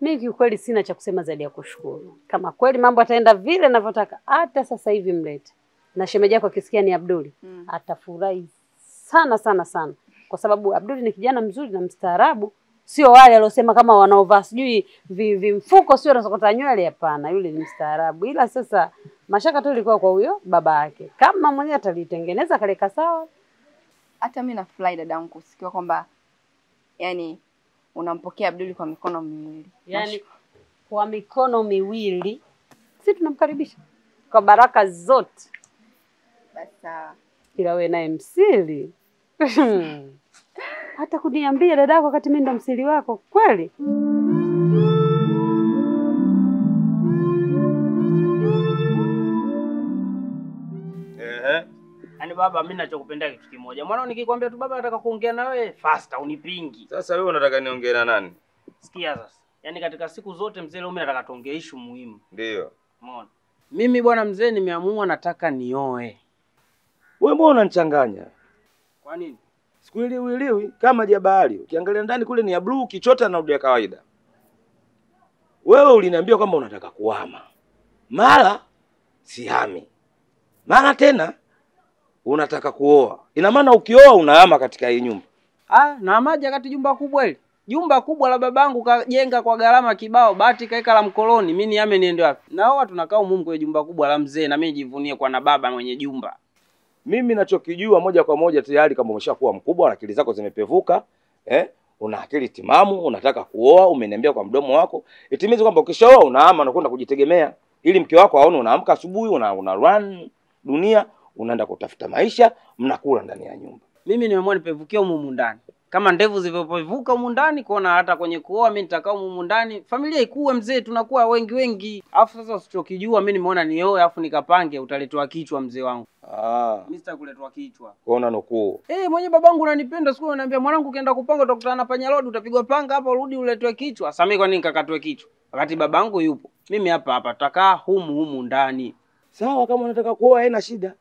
Mimi kiukweli sina cha kusema zaidi ya kushukuru. Kama kweli mambo ataenda vile navyotaka, hata sasa hivi mlete. Na shemeji yako akisikia ni Abduli, mm. atafurahi sana sana sana, kwa sababu Abduli ni kijana mzuri na mstaarabu, sio wale aliosema kama wanaovaa sijui vi- vimfuko sio wanasokota nywele. Hapana, yule ni mstaarabu. Ila sasa mashaka tu ilikuwa kwa huyo baba yake, kama mwenyewe atalitengeneza kaleka sawa. hata mi nafurahi dadangu kusikia kwamba yani unampokea Abduli kwa mikono miwili. yani kwa mikono miwili, si tunamkaribisha kwa baraka zote, basi sawa. ila wewe naye msiri *laughs* hata kuniambia dadako wakati mimi ndo msiri wako kweli? Yaani baba, mimi ninachokupenda kitu kimoja. mwana nikikwambia tu baba nataka kuongea na wewe, faster unipingi. Sasa wewe unataka niongee na nani? Sikia sasa. Yaani katika siku zote mzee leo mimi nataka tuongee issue muhimu. Ndio. Umeona? Mimi bwana mzee nimeamua nataka nioe. Wewe mbona unanichanganya? Kwa nini? Sikuiliwiliwi kama jabali. Ukiangalia ndani kule ni ya blue, kichota na ya kawaida. Wewe uliniambia kwamba unataka kuhama. Mara sihami. mara tena unataka kuoa, ina maana ukioa unahama katika hii nyumba. Ah, na maji kati jumba kubwa hili. Jumba kubwa la babangu kajenga kwa gharama kibao, bati kaeka la mkoloni. Mimi niame niende wapi? Na Naoa tunakaa umumu kwenye jumba kubwa la mzee na mimi jivunie kwa na baba mwenye jumba. Mimi nachokijua moja kwa moja tayari, kama umeshakuwa mkubwa na akili zako zimepevuka eh, una akili timamu, unataka kuoa, umeniambia kwa mdomo wako, itimizi kwamba ukishaoa unaama na kwenda kujitegemea, ili mke wako aone unaamka asubuhi, una, una run dunia, unaenda kutafuta maisha, mnakula ndani ya nyumba. Mimi nimeamua nipevukia humu humu ndani. Kama ndevu zilivyopevuka humu ndani, kuona hata kwenye kuoa mimi nitakaa humu ndani. Familia ikuwe mzee, tunakuwa wengi wengi. Alafu sasa usichokijua mimi nimeona nioe alafu nikapange, utaletwa kichwa mzee wangu. Ah, Mimi sitakuletwa kichwa. kuona nukuu. Eh, mwenye babangu unanipenda siku unaniambia mwanangu ukienda kupanga utakutana na panya lodi utapigwa panga hapa urudi uletwe kichwa. Sasa mimi kwa nini nikakatwe kichwa? Wakati babangu yupo. Mimi hapa hapa tutakaa humu humu ndani. Sawa, kama unataka kuoa haina shida.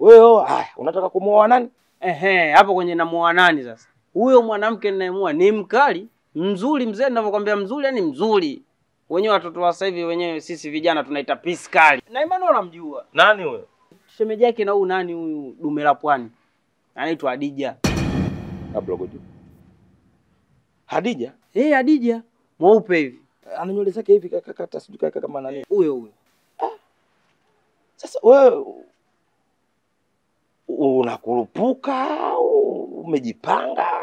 Wewe oa. Haya, unataka kumwoa nani? Ehe, hapo kwenye namuoa nani sasa? Huyo mwanamke ninayemua ni mkali, mzuri mzee ninavyokwambia mzuri yani mzuri. Wenyewe watoto wa sasa hivi wenyewe sisi vijana tunaita piskali. Na imani unamjua. Nani huyo? Shemeji yake na huyu nani huyu dume la pwani. Anaitwa Hadija. Kabla ugoje. Hadija Eh, hey, Hadija. Mweupe hivi. ana nywele zake hivi kaka kata sijui kaka kama nani. Huyo huyo. Sasa wewe unakurupuka au umejipanga?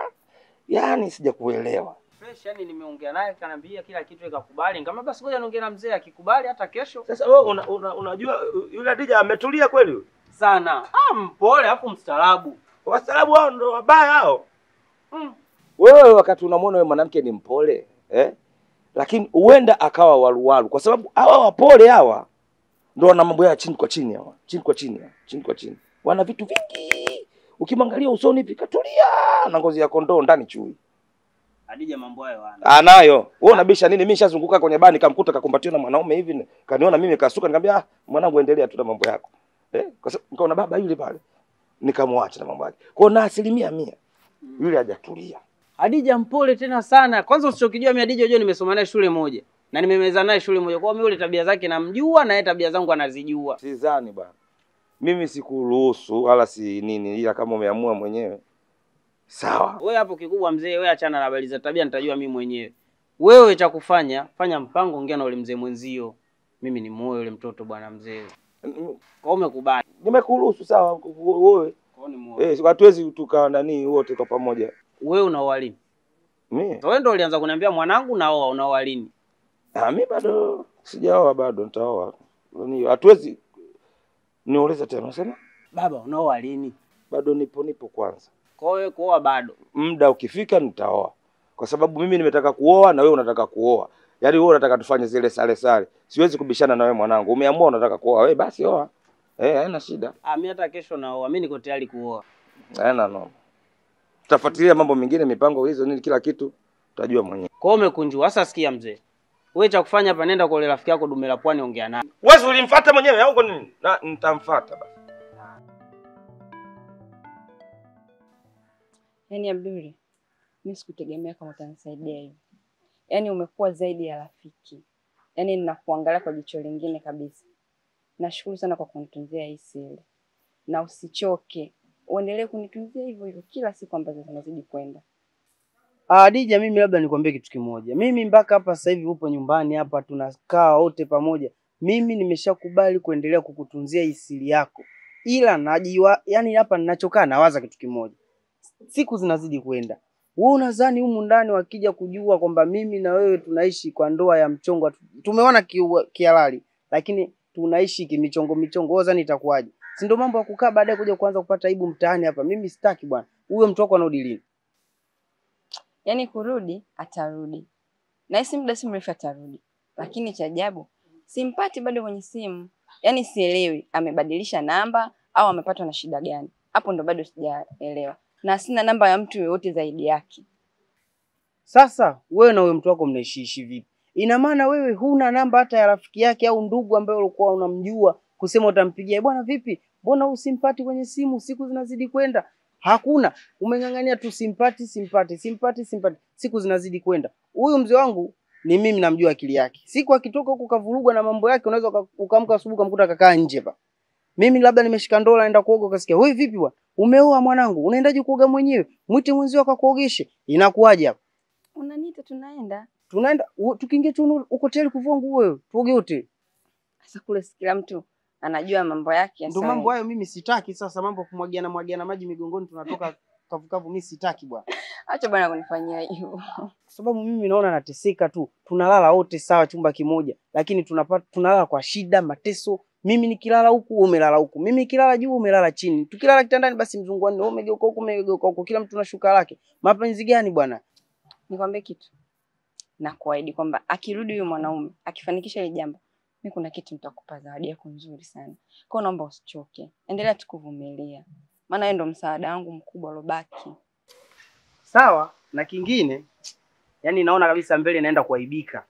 yani sijakuelewa. Fresh yani nimeongea naye kanambia kila kitu ikakubali. Kama basi ngoja niongee na mzee akikubali hata kesho. Sasa wewe una, una, unajua yule Adija ametulia kweli? Sana. Ah, mpole afu mstaarabu. Wastaarabu hao ndo wabaya hao. Mm. Wewe wakati unamwona wewe mwanamke ni mpole eh? Lakini huenda akawa waluwalu, kwa sababu hawa wapole hawa ndo wana mambo yao chini kwa chini, hawa chini kwa chini, chini kwa chini, wana vitu vingi. Ukimwangalia usoni hivi katulia, na ngozi ya kondoo ndani chui Hadija mambo hayo ana. anayo. Wewe unabisha nini? Mimi nishazunguka kwenye bani, nikamkuta kakumbatiwa na mwanaume hivi, kaniona mimi kasuka, nikamwambia ah, mwanangu endelea tu na mambo yako eh, kwa sababu nikaona baba yule pale, nikamwacha na mambo yake. Kwa na asilimia mia yule hajatulia. Hadija mpole tena sana. Kwanza usichokijua mimi Hadija unajua nimesoma naye shule moja. Na nimemeza naye shule moja. Kwa hiyo mimi yule tabia zake namjua na yeye tabia zangu anazijua. Sidhani bwana, mimi sikuruhusu wala si nini, ila kama umeamua mwenyewe sawa. Wewe hapo kikubwa mzee, wewe achana na habari za tabia nitajua mimi mwenyewe. Wewe cha kufanya, fanya mpango, ongea na yule mzee mwenzio. Mimi ni muoe yule mtoto bwana mzee. Kwa umekubali. Nimekuruhusu sawa, wewe eh, hatuwezi tukawa nani wote kwa pamoja. Wewe unaoa lini? Mimi Wewe ndio ulianza kuniambia mwanangu naoa, unaoa lini? ah, mimi bado sijaoa, bado nitaoa. Hatuwezi niulize tena, unasema Baba, unaoa lini? bado nipo nipo kwanza, Kwa hiyo kuoa bado. muda ukifika nitaoa, kwa sababu mimi nimetaka kuoa na wewe unataka kuoa. Yaani wewe unataka tufanye zile sare sare, siwezi kubishana na wewe mwanangu. Umeamua unataka kuoa, wewe basi oa, eh, haina shida. Ah, mimi hata kesho naoa. Mimi niko tayari kuoa. Haina no. Tutafuatilia mambo mengine, mipango hizo nini, kila kitu utajua mwenyewe. Kwa hiyo umekunjua. Sasa sikia mzee. Wewe cha kufanya hapa, nenda kwa yule rafiki yako dume la pwani, ongea naye. Wewe ulimfuata mwenyewe au kwa nini? Na nitamfuata basi. Yaani Abduli, mimi sikutegemea kama utanisaidia hivi. Yaani umekuwa zaidi ya rafiki. Yaani ninakuangalia kwa jicho lingine kabisa. Nashukuru sana kwa kunitunzia hii siri, na usichoke, uendelee kunitunzia hivyo hivyo kila siku ambazo zinazidi kwenda. Ah, Dija, mimi labda nikwambie kitu kimoja. Mimi mpaka hapa sasa hivi upo nyumbani hapa tunakaa wote pamoja. Mimi nimeshakubali kuendelea kukutunzia isili yako. Ila najiwa, yani hapa ninachokaa nawaza kitu kimoja. Siku zinazidi kwenda. Wewe unadhani humu ndani wakija kujua kwamba mimi na wewe tunaishi kwa ndoa ya mchongo, tumeona kihalali, lakini tunaishi kimichongo michongo, wewe unadhani itakuwaje? Si ndio mambo ya kukaa baadaye kuja kuanza kupata aibu mtaani hapa. Mimi sitaki bwana. Huyo mtu wako anarudi lini? Yaani kurudi atarudi, nahisi muda si mrefu atarudi, lakini cha ajabu simpati bado kwenye simu. Yaani sielewi amebadilisha namba au amepatwa na shida gani. Hapo ndo bado sijaelewa, na sina namba ya mtu yoyote zaidi yake. Sasa wewe na huyo mtu wako mnaishiishi vipi? Ina maana wewe huna namba hata ya rafiki yake au ndugu ambaye ulikuwa unamjua kusema utampigia bwana, vipi, mbona usimpati kwenye simu? Siku zinazidi kwenda, hakuna. Umeng'ang'ania tu simpati, simpati, simpati, simpati, siku zinazidi kwenda. Huyu mzee wangu ni mimi, namjua akili yake. Siku akitoka huko kavurugwa na mambo yake, unaweza ukamka asubuhi ukamkuta kakaa nje pa Mimi labda nimeshika ndola naenda kuoga, ukasikia wewe, vipi bwana, umeoa mwanangu, unaendaje kuoga mwenyewe? Mwite mwenzio akakuogeshe. Inakuwaje hapo? Unaniita tunaenda. Tunaenda tukiingia tu uko tayari kuvua nguo wewe, tuoge wote. Sasa kule si kila mtu anajua mambo yake. Ndio mambo hayo mimi sitaki. Sasa mambo kumwagiana mwagiana maji migongoni, tunatoka *laughs* kavukavu, mimi sitaki bwana. Acha bwana kunifanyia hivyo. kwa sababu mimi naona nateseka tu. Tunalala wote sawa chumba kimoja, lakini tunapata tunalala kwa shida, mateso. Mimi nikilala huku, wewe umelala huku, mimi nikilala juu, wewe umelala chini. Tukilala kitandani, basi mzunguani, wewe umegeuka huku, umegeuka huku, kila mtu na shuka lake. Mapenzi gani bwana? Nikwambie kitu. Na kuahidi kwamba akirudi huyu mwanaume akifanikisha ile jambo, mimi kuna kitu nitakupa zawadi yako nzuri sana. Kwa naomba usichoke. Endelea tukuvumilia. Maana yeye ndo msaada wangu mkubwa lobaki. Sawa. Na kingine, yani naona kabisa mbele inaenda kuaibika,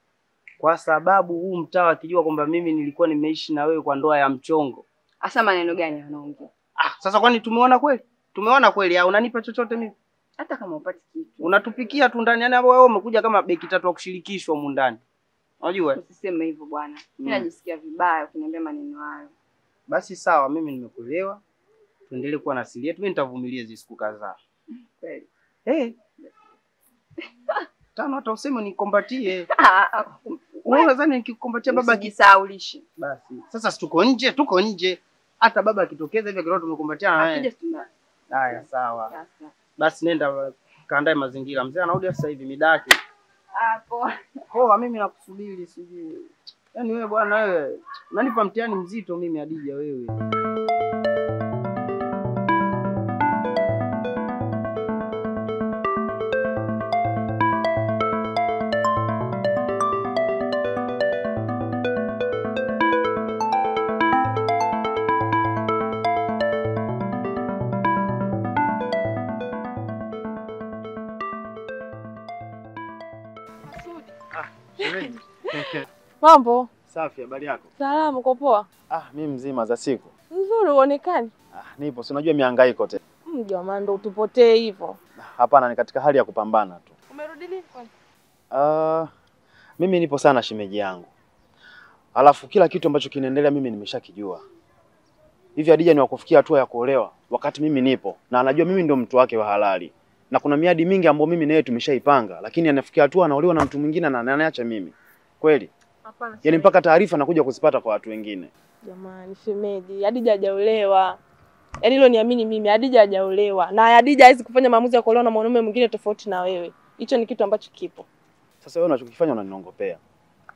kwa sababu huu mtaa akijua kwamba mimi nilikuwa nimeishi na wewe kwa ndoa ya mchongo. Hasa maneno gani anaongea? Ah, sasa kwani tumeona kweli? Tumeona kweli au unanipa chochote mimi? Hata kama upati kitu. Unatupikia tu ndani, yani wewe umekuja kama beki tatu wa kushirikishwa humu ndani. Unajua? Usiseme hivyo bwana. Mimi Mm. najisikia vibaya ukiniambia maneno hayo. Basi sawa, mimi nimekuelewa. Tuendelee kuwa na siri yetu. Mimi nitavumilia hizi siku kadhaa. Kweli. Eh. *laughs* Tano hata useme nikombatie. *laughs* Wewe unadhani nikikombatia baba ki... Basi. Sasa situko nje, tuko nje. Hata baba akitokeza hivi akiona tumekumbatia na Akija tuna. Haya, sawa. Basi nenda kaandae mazingira. Mzee anarudi sasa hivi midaki. Hapo. Poa, mimi nakusubiri sijui. Yaani wewe bwana wewe unanipa mtihani mzito mimi Adija wewe. Mambo Safi, habari yako? salamu, uko poa? Ah, mimi mzima za siku. Nzuri, uonekani. Ah, nipo, si unajua mihangaiko tena. Jamani, ndo utupotee hivyo. Hapana, ni katika hali ya kupambana tu. Umerudi lini kwani? Ah, mimi nipo sana shemeji yangu, alafu kila kitu ambacho kinaendelea mimi nimeshakijua. Hivi Adija ni wakufikia hatua ya kuolewa wakati mimi nipo na anajua mimi ndo mtu wake wa halali, na kuna miadi mingi ambayo mimi na yeye tumeshaipanga, lakini anafikia hatua anaolewa na mtu mwingine na ananiacha mimi. Kweli? Hapana. Yaani mpaka taarifa nakuja kuzipata kwa watu wengine. Jamani, shemeji, Hadija hajaolewa. Yaani hilo niamini mimi, Hadija hajaolewa. Na Hadija hawezi kufanya maamuzi ya kuolewa na mwanaume mwingine tofauti na wewe. Hicho ni kitu ambacho kipo. Sasa wewe unachokifanya unaniongopea,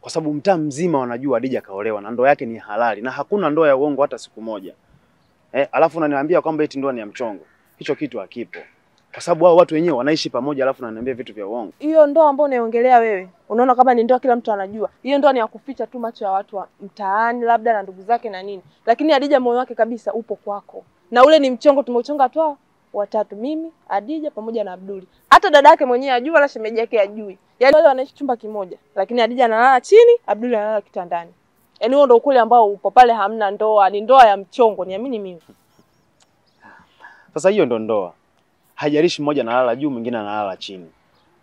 kwa sababu mtaa mzima wanajua Hadija kaolewa na ndoa yake ni halali na hakuna ndoa ya uongo hata siku moja eh, alafu unaniambia kwamba eti ndoa ni ya mchongo. Hicho kitu hakipo, kwa sababu hao watu wenyewe wanaishi pamoja, alafu ananiambia vitu vya uongo. Hiyo ndoa ambayo unaiongelea wewe, unaona kama ni ndoa kila mtu anajua. Hiyo ndoa ni ya kuficha tu macho ya watu wa mtaani labda na ndugu zake na nini. Lakini Adija moyo wake kabisa upo kwako. Na ule ni mchongo tumeuchonga tu watatu, mimi, Adija pamoja na Abduli. Hata dada yake mwenyewe ajui wala shemeji yake ajui. Yaani wale wanaishi chumba kimoja, lakini Adija analala chini, Abduli analala kitandani. Yaani huo ndio ukweli ambao upo pale, hamna ndoa, ni ndoa ya mchongo, niamini mimi. Sasa hiyo ndo ndoa, haijalishi mmoja analala juu mwingine analala chini,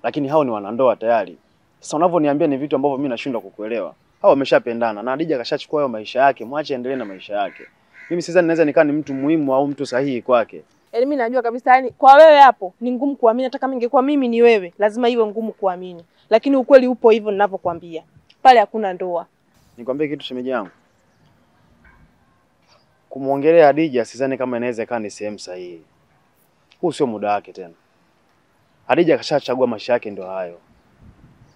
lakini hao ni wanandoa tayari. Sasa unavyoniambia ni vitu ambavyo mimi nashindwa kukuelewa. Hao wameshapendana na Adija kashachukua hayo maisha yake, mwache endelee na maisha yake. Mimi sidhani naweza nikaa ni mtu muhimu au mtu sahihi kwake. Yaani mimi najua kabisa yani kwa wewe hapo ni ngumu kuamini hata kama ingekuwa mimi ni wewe, lazima iwe ngumu kuamini. Lakini ukweli upo hivyo ninavyokuambia. Pale hakuna ndoa. Nikwambie kitu shemeji yangu, kumwongelea Adija sidhani kama inaweza ikawa ni sehemu sahihi. Huu sio muda wake tena. Hadija kashachagua maisha yake, ndio hayo.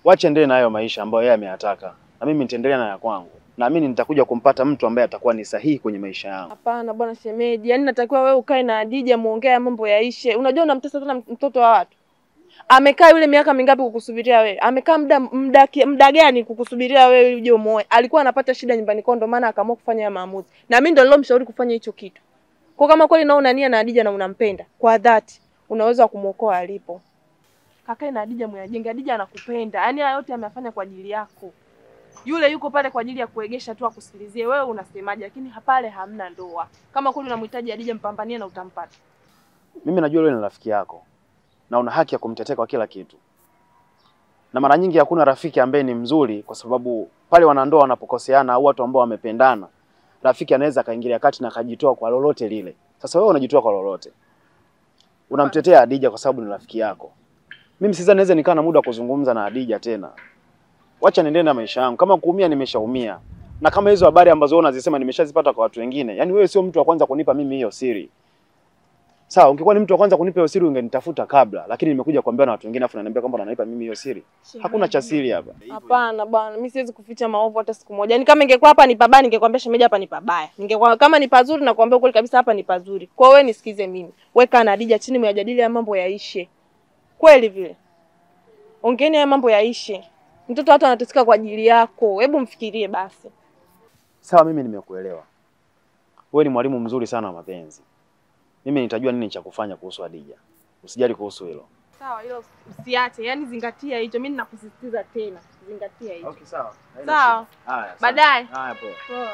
Wache endelee na hayo maisha ambayo yeye ameyataka, na mimi nitaendelea na ya kwangu. Naamini nitakuja kumpata mtu ambaye atakuwa ni sahihi kwenye maisha yangu. Hapana bwana shemeji, yaani natakiwa wewe ukae na Hadija muongea mambo yaishe. Unajua unamtesa tena mtoto wa watu. Amekaa yule miaka mingapi kukusubiria wewe? Amekaa muda muda muda gani kukusubiria wewe uje umoe? Alikuwa anapata shida nyumbani kwao, ndio maana akaamua kufanya maamuzi. Na mimi ndio nilomshauri kufanya hicho kitu. Kwa kama kweli nao una nia na Adija na unampenda kwa dhati, unaweza kumuokoa alipo. Kakae na Adija mwajenge, Adija anakupenda. Yaani haya yote ameyafanya kwa ajili yako. Yule yuko pale kwa ajili ya kuegesha tu akusikilizie wewe unasemaje, lakini pale hamna ndoa. Kama kweli unamhitaji Adija, mpambanie na utampata. Mimi najua wewe ni rafiki yako na una haki ya kumtetea kwa kila kitu, na mara nyingi hakuna rafiki ambaye ni mzuri, kwa sababu pale wanandoa wanapokoseana au watu ambao wamependana, rafiki anaweza akaingilia kati na akajitoa kwa lolote lile. Sasa wewe unajitoa kwa lolote, unamtetea Hadija kwa sababu ni rafiki yako. Mimi sidhani naweza nikaa na muda wa kuzungumza na Hadija tena. Wacha niendelee na maisha yangu. Kama kuumia, nimeshaumia, na kama hizo habari ambazo unazisema nimeshazipata kwa watu wengine. Yaani wewe sio mtu wa kwanza kunipa mimi hiyo siri. Sawa, ungekuwa ni mtu wa kwanza kunipa hiyo siri ungenitafuta kabla, lakini nimekuja kuambiwa na watu wengine afu naniambia kwamba unanipa mimi hiyo siri. Hakuna cha siri hapa. Hapana bwana, mimi siwezi kuficha maovu hata siku moja. Yaani kama ingekuwa hapa ni pabaya, ningekwambia shemeji hapa ni pabaya. Ningekuwa kama ni pazuri na kuambia kweli kabisa hapa ni pazuri. Kwa hiyo wewe nisikize mimi. Weka na Hadija chini mjadili ya mambo yaishe. Kweli vile. Ongeeni haya mambo yaishe. Mtoto watu anateseka kwa ajili yako. Hebu mfikirie basi. Sawa, mimi nimekuelewa. Wewe ni mwalimu mzuri sana wa mapenzi. Mimi nitajua nini cha kufanya kuhusu Hadija. Usijali kuhusu hilo. Sawa, hilo usiache. Yaani zingatia hicho. Mimi ninakusisitiza tena. Zingatia hicho. Okay, sawa. Sawa. Haya. Baadaye. Haya, poa. Poa.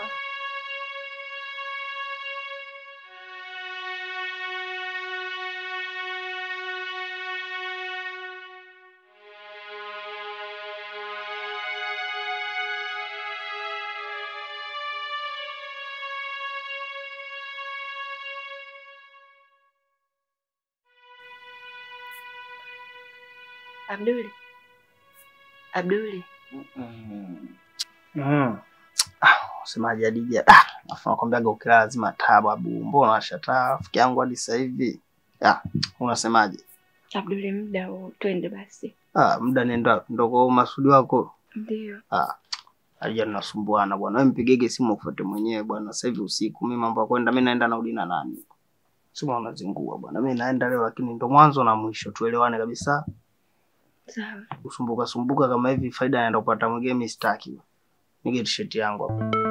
Abduli, Abduli, Mm. Ah, usemaje Adija? Ah, afu nakwambiaga ukila lazima. Mbona rafiki yangu hadi sasa hivi? Ah, unasemaje? Abduli, muda twende basi. Ah, muda nenda ndo kwa masudi wako. Ndio. Ah. Tunasumbuana bwana. Wewe mpigege simu ufuate mwenyewe bwana. Sasa hivi usiku mimi mambo ya kwenda mimi naenda narudi na nani? Sema unazingua bwana. Mimi naenda leo lakini ndo mwanzo na mwisho tuelewane kabisa. Sawa. Usumbuka sumbuka kama hivi faida naenda kupata mwingine mimi sitaki. Nige t-shirt yangu hapa.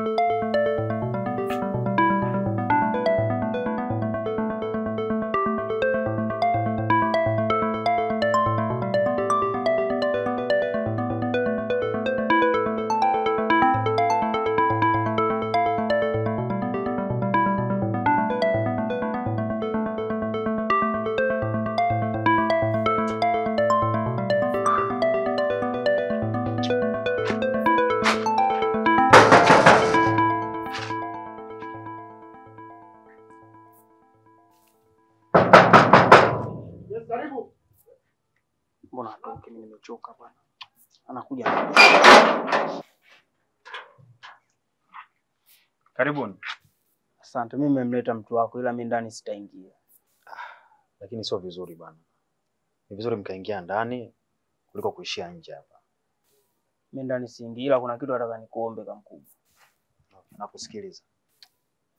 Asante, mimi nimemleta mtu wako, ila mimi ndani sitaingia. Ah, Lakini sio vizuri bwana. Ni vizuri mkaingia ndani kuliko kuishia nje hapa. Mimi ndani siingii, ila kuna kitu nataka nikuombe kamkubwa. Nakusikiliza.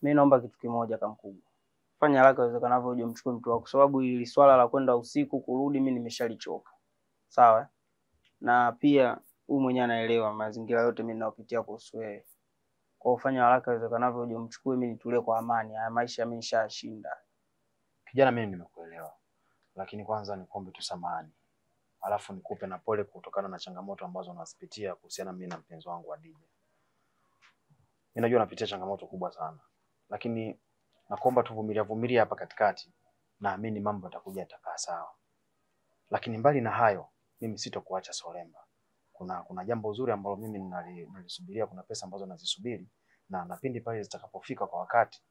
Mimi naomba kitu kimoja kamkubwa, fanya haraka iwezekanavyo uje mchukue mtu wako, sababu ili swala la kwenda usiku kurudi mimi nimeshalichoka. Sawa? Na pia huyu mwenyewe anaelewa mazingira yote mimi ninayopitia kuhusu wewe. Kwa ufanya fanya haraka iwezekanavyo uje umchukue, mimi nitulie kwa amani. Haya maisha mimi nishashinda. Kijana, mimi nimekuelewa, lakini kwanza nikuombe tu samahani, alafu nikupe na pole kutokana na changamoto ambazo unazipitia kuhusiana mimi na mpenzi wangu Adija. Mimi najua napitia changamoto kubwa sana, lakini nakuomba tu vumilia vumilia hapa katikati, naamini mambo yatakuja yatakaa sawa. Lakini mbali na hayo, mimi sitokuacha Solemba. Kuna kuna jambo zuri ambalo mimi nali- nalisubiria, kuna pesa ambazo nazisubiri na napindi pale zitakapofika kwa wakati,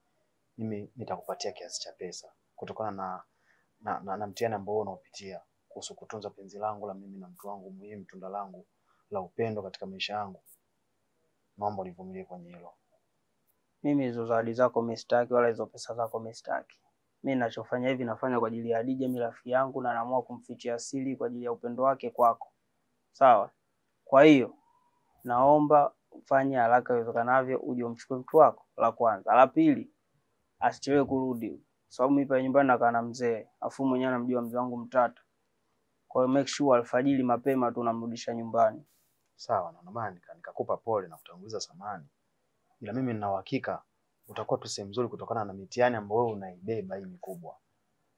mimi nitakupatia kiasi cha pesa kutokana na na, na, na mtihani ambao unaopitia kuhusu kutunza penzi langu la mimi na mtu wangu muhimu, tunda langu la upendo katika maisha yangu. Naomba univumilie kwenye hilo. Mimi hizo zawadi zako mistaki, wala hizo pesa zako mistaki. Mi Mimi ninachofanya hivi nafanya kwa ajili ya Hadija, mi rafiki yangu, na naamua kumfichia siri kwa ajili ya upendo wake kwako. Sawa? Kwa hiyo naomba ufanye haraka iwezekanavyo, uje umchukue mtu wako, la kwanza. La pili, asichelewe kurudi, sababu mimi pale nyumbani nakaa na mzee, afu mwenyewe anamjua mzee wangu mtata. Kwa hiyo make sure alfajiri mapema tu namrudisha nyumbani. Sawa, na nika- nikakupa pole na kutanguliza samani, ila mimi nina uhakika utakuwa tu sehemu nzuri kutokana na mitihani ambayo wewe unaibeba hii mikubwa.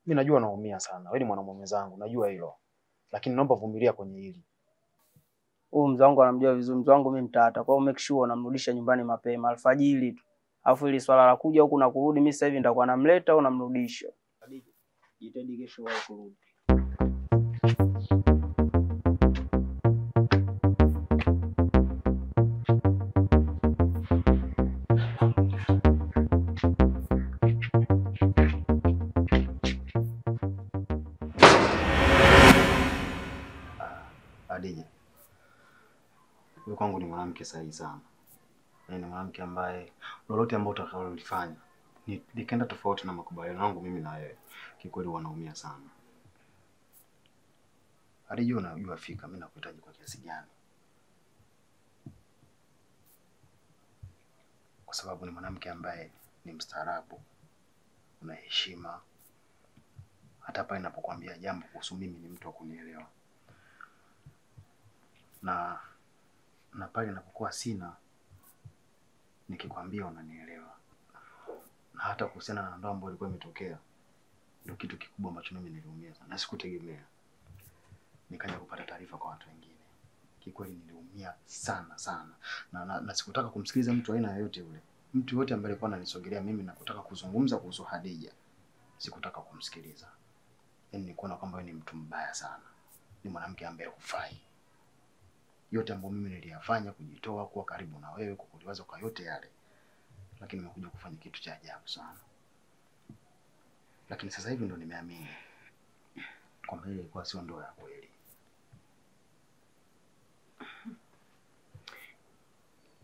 Mimi najua unaumia sana, wewe ni mwanamume mwenzangu, najua hilo, lakini naomba vumilia kwenye hili huyu mzee wangu anamjua vizuri, mzee wangu mimi mtata, kwa hiyo make sure namrudisha nyumbani mapema alfajiri tu. Alafu ili swala la kuja huku na kurudi, mimi sasa hivi nitakuwa namleta au namrudisha. Jitahidi kesho wao kurudi. Adija wewe kwangu ni mwanamke sahihi sana, ni mwanamke ambaye lolote ambalo utakalolifanya ni- likaenda tofauti na makubaliano yangu mimi na wewe, kikweli wanaumia sana. Alijua unajua fika mimi nakuhitaji kwa kiasi gani, kwa sababu ni mwanamke ambaye ni mstaarabu, una heshima, hata pale ninapokuambia jambo kuhusu mimi ni mtu wa kunielewa. Na na pale ninapokuwa sina nikikwambia unanielewa, na hata kuhusiana na ndoa ambayo ilikuwa imetokea, ndio kitu kikubwa ambacho mimi niliumia na sikutegemea. Nikaja kupata taarifa kwa watu wengine. Kikweli niliumia sana sana, na, na, na sikutaka kumsikiliza mtu aina yoyote yule, mtu yoyote ambaye alikuwa ananisogelea mimi na kutaka kuzungumza kuhusu Hadija, sikutaka kumsikiliza. Yani nikuona kwamba ni mtu mbaya sana, ni mwanamke ambaye hufai yote ambayo mimi niliyafanya kujitoa kuwa karibu na wewe kukuliwaza kwa yote yale, lakini nimekuja kufanya kitu cha ajabu sana. Lakini sasa hivi ndo nimeamini kwamba ile ilikuwa sio ndoa ya kweli.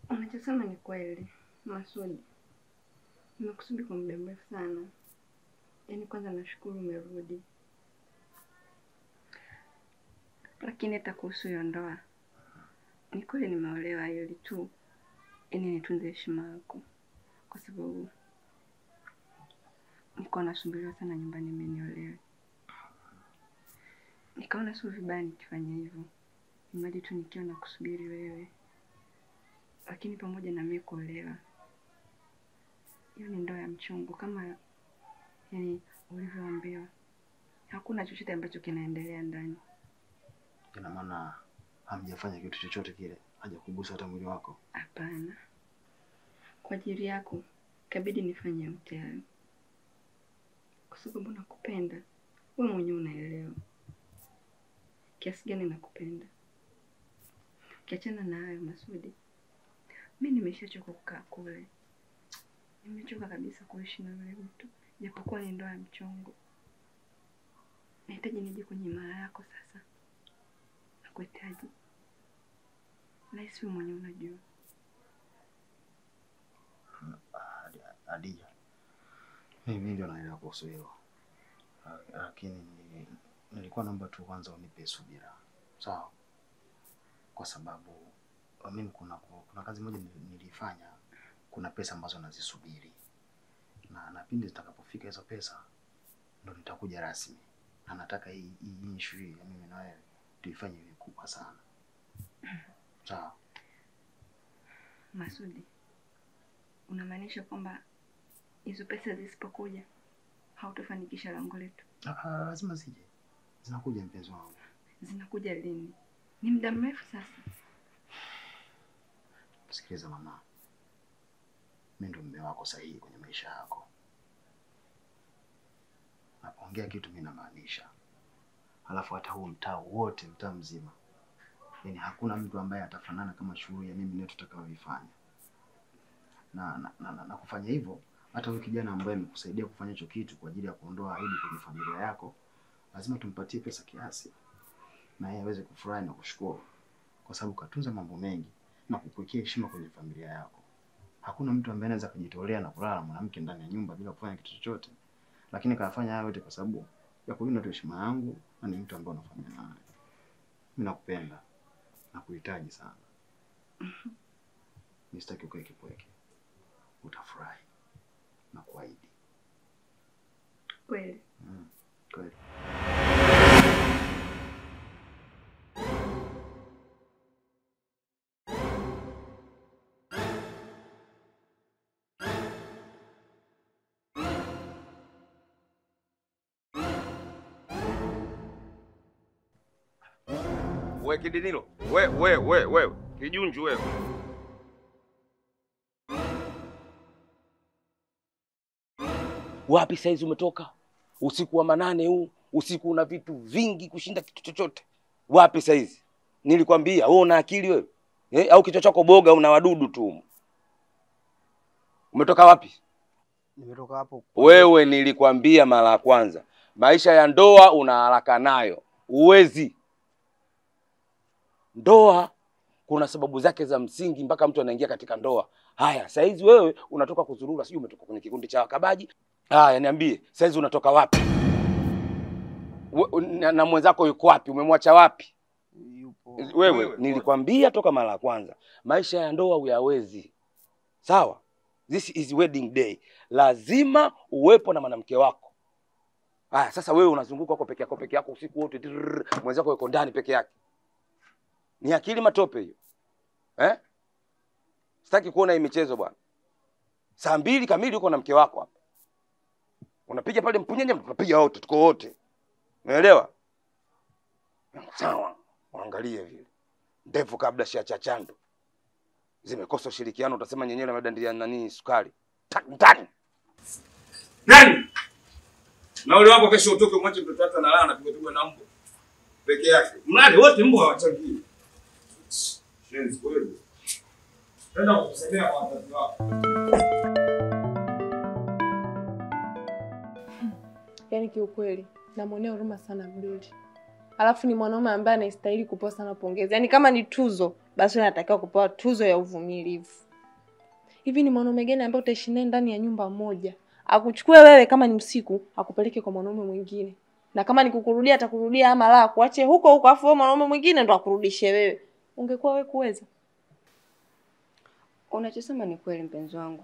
Unachosema ni kweli Masudi, nimekusudi kwa muda mrefu sana. Yaani kwanza nashukuru umerudi, lakini hata kuhusu hiyo ndoa, ni kweli nimeolewa, ili tu yani nitunze heshima yako, kwa sababu niko nasumbuliwa sana nyumbani mimi niolewe. Nikaona sio vibaya nikifanya hivyo, imradi tu nikiwa na kusubiri wewe lakini pamoja na mimi kuolewa, hiyo ni ndoa ya mchungu kama yani ulivyoambiwa. Hakuna chochote ambacho kinaendelea ndani. Ina maana hamjafanya kitu chochote kile, hajakugusa hata mwili wako. Hapana, kwa ajili yako ikabidi nifanye yote hayo, kwa sababu nakupenda. Wewe mwenyewe unaelewa kiasi gani nakupenda. Ukiachana na hayo Masudi, mi nimeshachoka kukaa kule, nimechoka kabisa kuishi na yule mtu, japokuwa ni ndoa ya mchongo. Nahitaji nije kwenye mara yako sasa, nakuhitaji. Nahisi mwenye unajua. Hadija, mimi ndio naelewa kuhusu hilo, lakini nilikuwa naomba tu kwanza unipe subira, sawa? Kwa sababu mimi kuna kuna kazi moja nilifanya, kuna pesa ambazo nazisubiri. Na na pindi zitakapofika hizo pesa ndo nitakuja rasmi, na nataka hii hii issue mimi na wewe tuifanye kubwa sana, sawa? Masudi, unamaanisha kwamba hizo pesa zisipokuja hautofanikisha lango letu? Ah, ah, lazima zije, zinakuja mpenzi wangu. Zinakuja lini? Ni muda mrefu sasa. Sikiliza mama, mimi ndo mume wako sahihi kwenye maisha yako. Napoongea kitu mimi namaanisha. Halafu hata huo mtaa wote, mtaa mzima, yaani hakuna mtu ambaye atafanana kama shughuli ya mimi leo tutakayoifanya. Na, na, na, na, na kufanya hivyo, hata huyu kijana ambaye amekusaidia kufanya hicho kitu kwa ajili ya kuondoa aibu kwenye familia yako, lazima tumpatie pesa kiasi, na yeye aweze kufurahi na kushukuru, kwa sababu katunza mambo mengi na kukuwekea heshima kwenye familia yako. Hakuna mtu ambaye anaweza kujitolea na kulala mwanamke ndani ya nyumba bila kufanya kitu chochote, lakini kafanya hayo yote kwa sababu ya kulinda tu heshima yangu, na ni mtu ambaye unafanya naye. Mimi nakupenda na kuhitaji sana, nisitaki ukae kipweke, utafurahi na kuahidi. Kweli Mm, kweli. We kidinilo, we we we we kijunju wewe. Wapi saizi umetoka? Usiku wa manane huu, usiku una vitu vingi kushinda kitu chochote. Wapi saizi? Nilikwambia wewe una akili wewe eh? Au kichwa chako boga, una wadudu tu. Umetoka wapi? Nimetoka hapo Wewe nilikwambia mara ya kwanza, maisha ya ndoa una haraka nayo, uwezi Ndoa kuna sababu zake za msingi mpaka mtu anaingia katika ndoa. Haya, saizi wewe unatoka kuzurura, sijui umetoka kwenye kikundi cha wakabaji. Haya, niambie saizi unatoka wapi? We, na, na mwenzako yuko wapi? Umemwacha wapi? Yupo. Wewe wewe nilikwambia toka mara ya kwanza, maisha ya ndoa uyawezi. Sawa, this is wedding day, lazima uwepo na mwanamke wako. Haya, sasa wewe unazunguka huko peke yako peke yako usiku wote, mwenzako yuko ndani peke yake. Ni akili matope hiyo eh? Sitaki kuona hii michezo bwana. Saa mbili kamili uko na mke wako hapa, unapiga pale mpunyenye, tunapiga wote, tuko wote, umeelewa? Sawa, angalie vile ndevu kabla sha cha chando zimekosa ushirikiano, utasema nyenyele madandia nani sukari ndani. Nani? Na ule wako kesho utoke mwache mtoto wako analala anapigwa pigwa na mbwa peke yake. Mradi wote mbwa hawachangii. Wako. Yaani kiukweli namwonea huruma sana Abduli. Alafu ni mwanaume ambaye anastahili kupewa sana pongezi. Yaani kama ni tuzo, basi anatakiwa kupewa tuzo ya uvumilivu. Hivi ni mwanaume gani ambaye utaishi naye ndani ya nyumba moja? Akuchukue wewe kama ni msiku, akupeleke kwa mwanaume mwingine. Na kama ni kukurudia atakurudia ama la, kuache huko huko afu mwanaume mwingine ndo akurudishe wewe. Ungekuwa wewe kuweza. Unachosema ni kweli mpenzi wangu,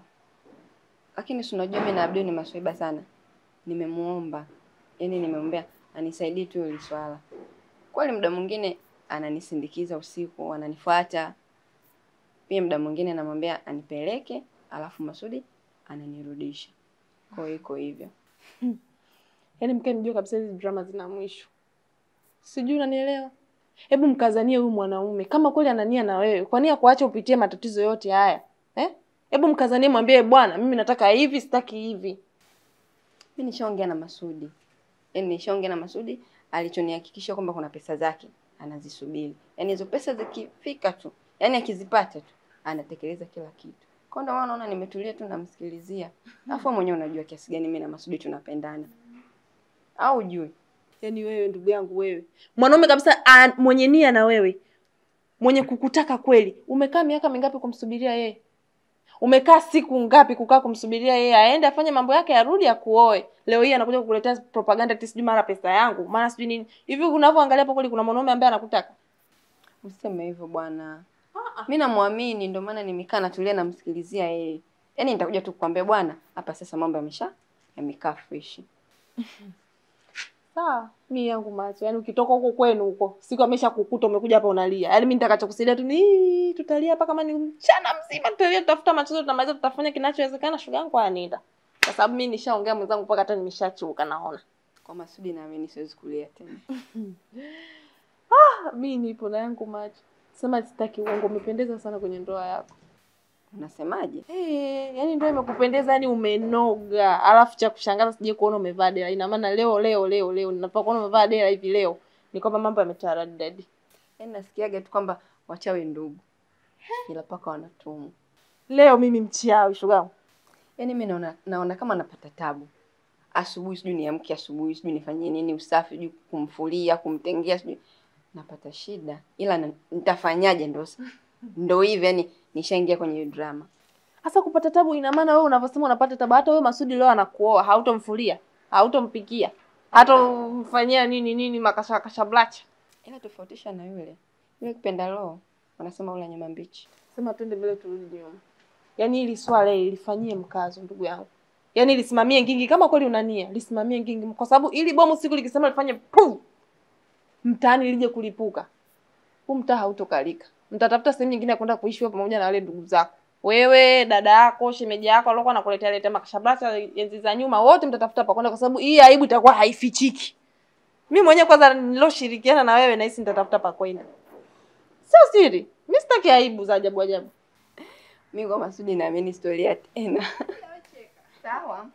lakini si unajua mimi na Abdul ni maswaiba sana. Nimemuomba, yani, nimemwambia anisaidie tu hili swala. Kweli muda mwingine ananisindikiza usiku, ananifuata pia, muda mwingine namwambia anipeleke, alafu Masudi ananirudisha. Kwa hiyo iko hivyo. *laughs* Yaani mke nijua kabisa hizi drama zina mwisho. Sijui unanielewa? Hebu mkazanie huyu mwanaume kama kweli anania na wewe. Kwa nini akuache upitie matatizo yote haya? Eh? Hebu mkazanie mwambie bwana, mimi nataka hivi, sitaki hivi. Mimi nishaongea na Masudi. Yaani nishaongea na Masudi, alichonihakikisha kwamba kuna pesa zake anazisubiri. Yaani hizo pesa zikifika tu, yaani akizipata tu, anatekeleza kila kitu. Kwa ndio maana naona nimetulia tu namsikilizia. Alafu mwenyewe unajua kiasi gani mimi na Masudi tunapendana. Au ujui? Yaani wewe ndugu yangu wewe. Mwanaume kabisa a, mwenye nia na wewe. Mwenye kukutaka kweli. Umekaa miaka mingapi kumsubiria yeye? Umekaa siku ngapi kukaa kumsubiria yeye aende afanye mambo yake arudi akuoe. Leo hii anakuja kukuletea propaganda ati sijui mara pesa yangu, mara sijui nini. Hivi unavyoangalia hapo kweli kuna mwanaume ambaye anakutaka? Useme hivyo bwana. Mimi namwamini ndio maana nimekaa natulia namsikilizia yeye. Yaani nitakuja tu kukwambia bwana, hapa sasa mambo yamesha yamekaa fresh. *laughs* Sawa, mi yangu macho. Yaani ukitoka huko kwenu huko, siku amesha kukuta umekuja hapa unalia. Yaani mimi nitakachokusaidia tu ni tutalia hapa kama ni mchana mzima tutalia tutafuta machozi tutamaliza tutafanya kinachowezekana shughuli yangu anaenda. Kwa sababu mimi nishaongea mwenzangu mpaka hata nimeshachoka naona. Kwa Masudi naamini siwezi kulia tena. *laughs* Ah, mimi nipo na yangu macho. Sema sitaki uongo, umependeza sana kwenye ndoa yako. Unasemaje? Eh, yani ndio imekupendeza yani umenoga. Alafu cha kushangaza sije kuona umevaa dela. Ina maana leo leo leo leo ninapokuona umevaa dela hivi leo ni kwamba mambo yametaradadi. Yaani nasikiaga tu kwamba wachawi ndugu. Ila paka wanatumwa. Leo mimi mchawi shoga. Yaani mimi naona naona kama napata tabu. Asubuhi sijui niamke asubuhi sijui nifanyie nini usafi sijui kumfulia, kumtengea sijui napata shida. Ila nitafanyaje ndo ndo hivi yani nishaingia kwenye hiyo drama. Sasa kupata tabu ina maana wewe unavyosema unapata tabu hata wewe Masudi leo anakuoa, hautomfulia, hautompikia, hata umfanyia nini nini makasha kasha blacha. Ila tofautisha na yule. Yule kipenda roho. Wanasema ule nyama mbichi. Sema twende mbele turudi nyuma. Yaani hili swala hili lifanyie mkazo ndugu yangu. Yaani lisimamie ngingi kama kweli unania, lisimamie ngingi kwa sababu ili bomu siku likisema lifanye pum mtaani lije kulipuka. Huu mtaa hautokalika. Mtatafuta sehemu nyingine ya kwenda kuishi pamoja na wale ndugu zako. Wewe, dada yako, shemeji yako aliokuwa anakuletea leta makashabrasa enzi za nyuma, wote mtatafuta pa kwenda kwa sababu hii aibu itakuwa haifichiki. Mi mwenyewe kwanza niloshirikiana na wewe nahisi nitatafuta pa kwenda. Sio siri. Mi sitaki aibu za ajabu ajabu. Mi kwa Masudi naamini historia tena. Sawa.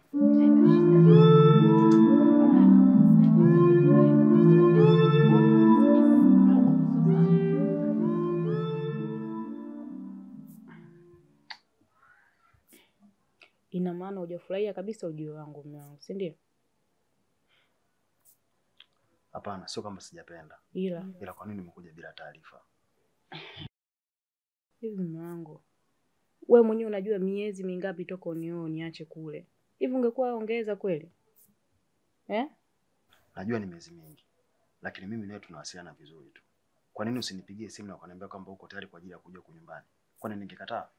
Ina maana hujafurahia kabisa ujio wangu mume wangu, si ndio? Hapana, sio kama sijapenda, Ila ila kwa nini umekuja bila taarifa? Hivi mume wangu, wewe mwenyewe unajua miezi mingapi toka unioe niache kule. Hivi ungekuwa ongeza kweli eh? Najua ni miezi mingi, lakini mimi nawe tunawasiliana vizuri tu. Kwa nini usinipigie simu na ukaniambia kwamba uko tayari kwa ajili ya kuja huku nyumbani? Kwani ningekataa?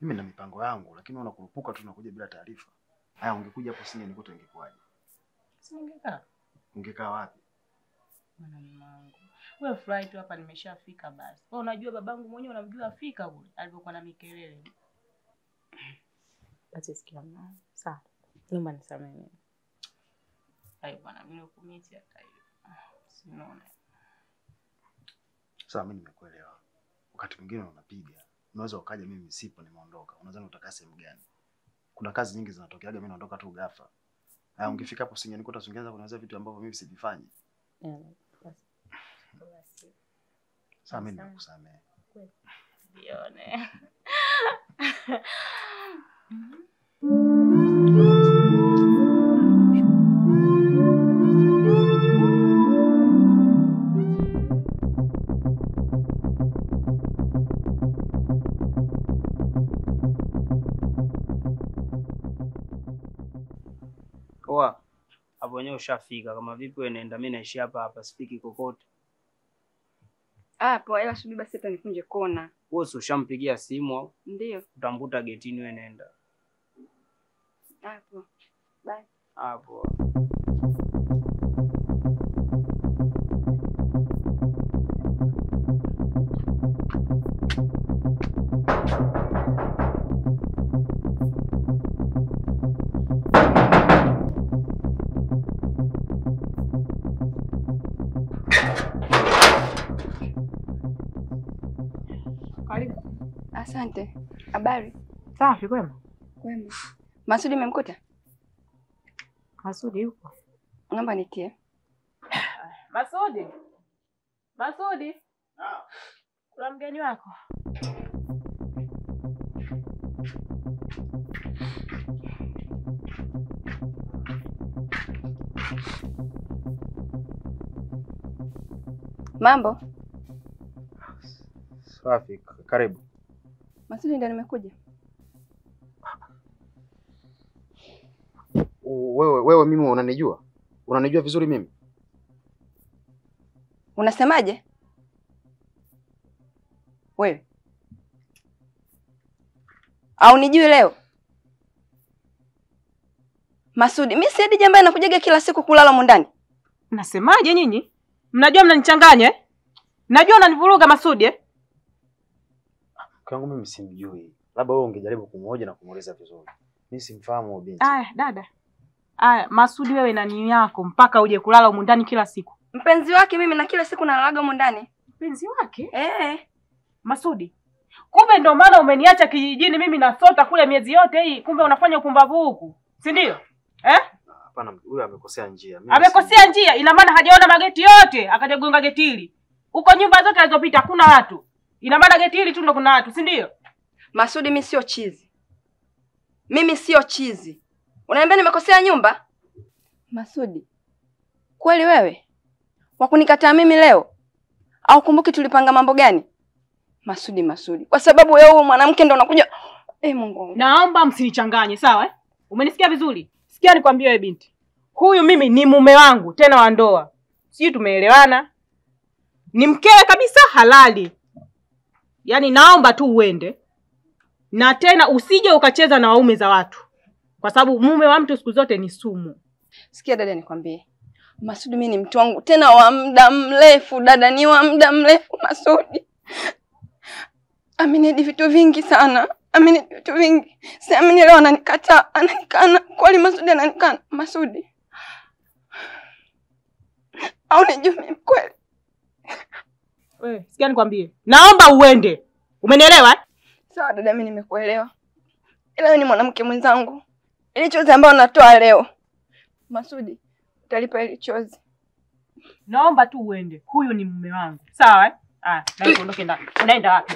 Mimi na mipango yangu, lakini unakurupuka tu unakuja bila taarifa. Haya, ungekuja hapo singe nikuta ingekuwaje? Si ningekaa Ungekaa wapi? Mume wewe furahi tu hapa, nimeshafika basi. Wewe unajua babangu mwenyewe unamjua afika kule alipokuwa na mikelele. Basi sikia mume sawa, naomba nisamehe mimi. Ai bwana, mimi nakumisi hata hiyo. Sinaona. Sawa, mimi nimekuelewa. Wakati mwingine unapiga, unaweza ukaja, mimi sipo, nimeondoka. Unadhani utakaa sehemu gani? Kuna kazi nyingi zinatokeaga, mimi naondoka tu gafa Haya, ungefika hapo singenikuta, singeanza kunielezea vitu ambavyo mimi sivifanyi. Sasa mimi Asante. nimekusamehe. Jione. *laughs* Hapo wenyewe ushafika. Kama vipi wewe nenda, mimi naishi hapa hapa, spiki kokote. Ah, poa, ila subiri basi hata nikunje kona. Wewe si ushampigia simu au Ndio. utamkuta getini, wewe nenda. Ah, poa. Bye. Hapo. Asante. Habari? Safi kwema. Kwema. Masudi memkuta? Masudi yupo. Naomba nitie. Masudi. Masudi. Kuna mgeni wako. Mambo? Safi, karibu. Masudi ndio nimekuja. Wewe wewe mimi unanijua? Unanijua vizuri mimi? Unasemaje? Wewe. Au nijui leo? Masudi, mimi si Hadija ambaye nakujaga kila siku kulala mundani. Mnasemaje nyinyi? Mnajua mnanichanganya eh? Najua unanivuruga Masudi eh? Kwangu mimi simjui. Labda wewe ungejaribu kumhoja na kumuuliza vizuri. Mimi simfahamu huyo binti. Aya, dada. Aya, Masudi wewe na nini yako mpaka uje kulala humu ndani kila siku? Mpenzi wake mimi na kila siku nalalaga ndani. Mpenzi wake? Eh. Masudi. Kumbe ndio maana umeniacha kijijini mimi nasota kule miezi yote hii, kumbe unafanya upumbavu huku. Si ndio? Eh? Hapana, huyo amekosea njia. Mimi Amekosea njia, ina maana hajaona mageti yote, akaja kugonga geti hili. Huko nyumba zote alizopita hakuna watu. Ina maana geti hili tu ndo kuna watu, si ndio? Masudi, mimi sio chizi. Mimi sio chizi. Unaniambia nimekosea nyumba? Masudi, kweli wewe wakunikataa mimi leo? Au kumbuki tulipanga mambo gani? Masudi, Masudi, kwa sababu wewe mwanamke ndo unakuja. Eh, Mungu wangu. Naomba msinichanganye, sawa eh? Umenisikia vizuri? Sikia nikwambie wewe binti. Huyu mimi ni mume wangu tena wa ndoa. Sijui tumeelewana? Ni mkewe kabisa halali. Yaani naomba tu uende. Na tena usije ukacheza na waume za watu. Kwa sababu mume wa mtu siku zote ni sumu. Sikia dada, nikwambie Masudi, mimi ni mtu wangu tena wa muda mrefu. Dada, ni wa muda mrefu Masudi. Ameniahidi vitu vingi sana, ameniahidi vitu vingi. Siamini leo ananikataa, ananikana. Kweli Masudi ananikana? Masudi, au nijue mimi kweli? Wewe, sikia nikwambie. Naomba uende. Umenielewa? eh? Sawa dada, mimi nimekuelewa, ila wewe ni mwanamke mwenzangu. Ile chozi ambayo unatoa leo, Masudi, utalipa ile chozi. Naomba tu uende. Huyu ni mume wangu. Sawa eh? Ah, na ndani. Unaenda wapi?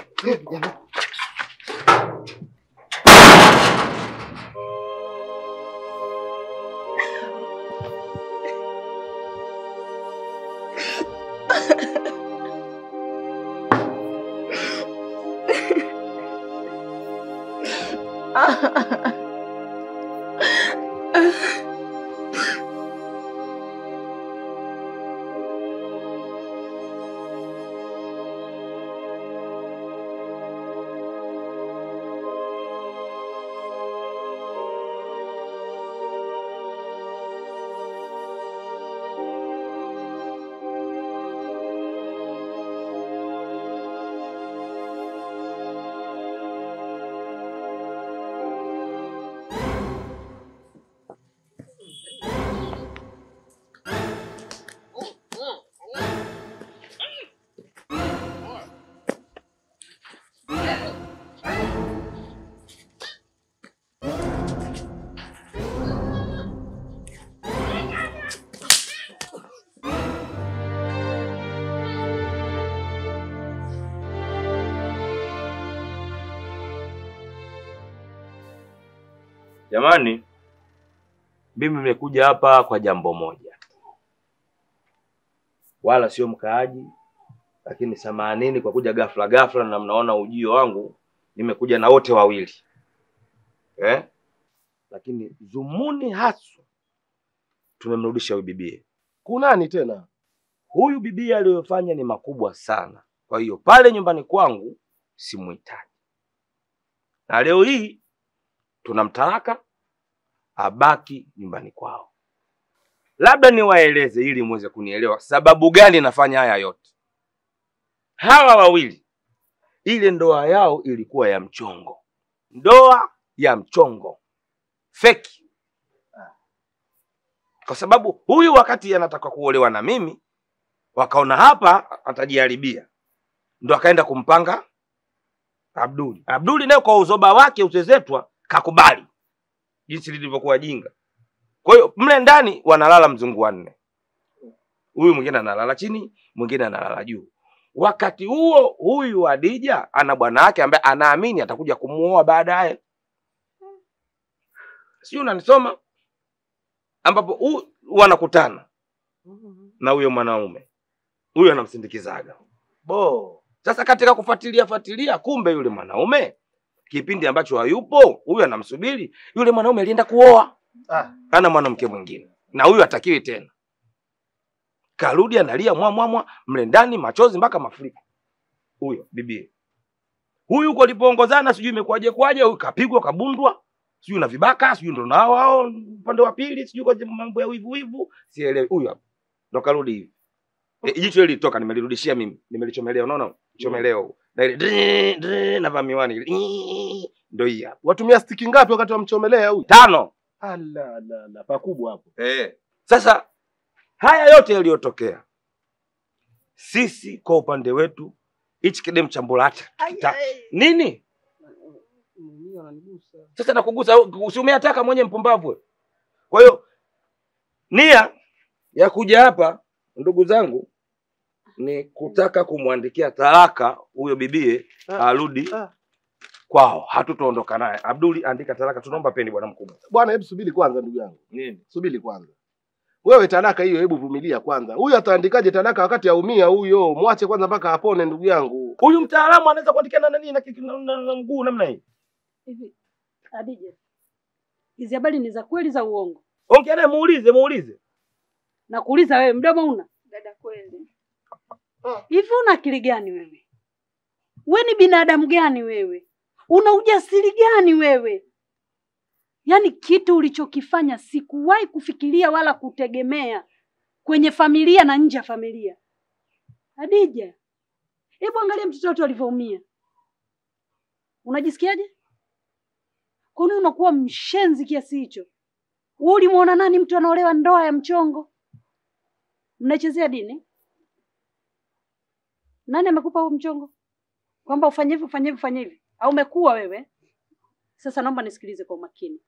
ha ha ha mimi nimekuja hapa kwa jambo moja, wala sio mkaaji, lakini samahanini kwa kuja ghafla ghafla, na mnaona ujio wangu, nimekuja na wote wawili eh? Lakini dhumuni haswa tumemrudisha huyu bibie. Kunani tena? Huyu bibie aliyofanya ni makubwa sana, kwa hiyo pale nyumbani kwangu simuhitaji, na leo hii tunamtaraka abaki nyumbani kwao. Labda niwaeleze ili muweze kunielewa sababu gani nafanya haya yote. Hawa wawili, ile ndoa yao ilikuwa ya mchongo, ndoa ya mchongo feki, kwa sababu huyu wakati anataka kuolewa na mimi, wakaona hapa atajiharibia, ndo akaenda kumpanga Abduli. Abduli naye kwa uzoba wake uzezetwa kakubali jinsi lilivyokuwa jinga. Kwa hiyo mle ndani wanalala mzungu wanne, huyu mwingine analala chini, mwingine analala juu. Wakati huo huyu adija ana bwana wake ambaye anaamini atakuja kumuoa baadaye, sijui unanisoma, ambapo wanakutana na huyo mwanaume huyu anamsindikizaga bo. Sasa katika kufuatilia fuatilia, kumbe yule mwanaume kipindi ambacho hayupo huyu anamsubiri, yule mwanaume alienda kuoa, Ah, ana mwanamke mwingine, na huyu atakiwi tena. Karudi analia mwamwamwa mle ndani, machozi mpaka mafuriko. Huyo bibi huyu uko alipoongozana, sijui imekuwaje kwaje, huyu kapigwa kabundwa, sijui na vibaka, sijui ndo nao hao upande wa pili, sijui kwa mambo ya wivu wivu, sielewi. Huyu hapo ndo karudi hivi. E, jicho hili litoka, nimelirudishia mimi, nimelichomelea, unaona chomeleo na ile dri, dri, na vaa miwani ndo hii hapo. watumia stiki ngapi wakati wamchomelea huyu? tano. Ala, ala, ala, pakubwa hapo. Eh. Sasa haya yote yaliyotokea, sisi kwa upande wetu hichi kidemu cha Mbulata nini sasa nakugusa, si umeataka mwenye mpumbavu? Kwa hiyo nia ya kuja hapa, ndugu zangu, ni kutaka kumwandikia talaka huyo bibie arudi ah. kwao, hatutoondoka naye. Abduli, andika talaka, tunaomba peni, bwana mkubwa. Bwana, hebu subiri kwanza, ndugu yangu, Nini? subiri kwanza. Wewe talaka hiyo, hebu vumilia kwanza. Huyu ataandikaje talaka wakati aumia huyo? Mwache kwanza mpaka apone, ndugu yangu. Huyu mtaalamu anaweza kuandika na nani na mguu namna hii? Hivi Adija, hizi habari ni za kweli za uongo? Ongea naye, muulize, muulize. Nakuuliza wewe, mdomo una Dada kweli. Hivi? Una akili gani wewe? We ni binadamu gani wewe? Una ujasiri gani wewe? Yaani kitu ulichokifanya sikuwahi kufikiria wala kutegemea kwenye familia na nje ya familia. Hadija, hebu angalia mtoto wetu alivyoumia. Unajisikiaje? Kwa nini unakuwa mshenzi kiasi hicho? Wewe ulimwona nani mtu anaolewa ndoa ya mchongo? Mnachezea dini? Nani amekupa huo mchongo? Kwamba ufanye hivi ufanye hivi ufanye hivi. Au umekuwa wewe? Sasa naomba nisikilize kwa umakini.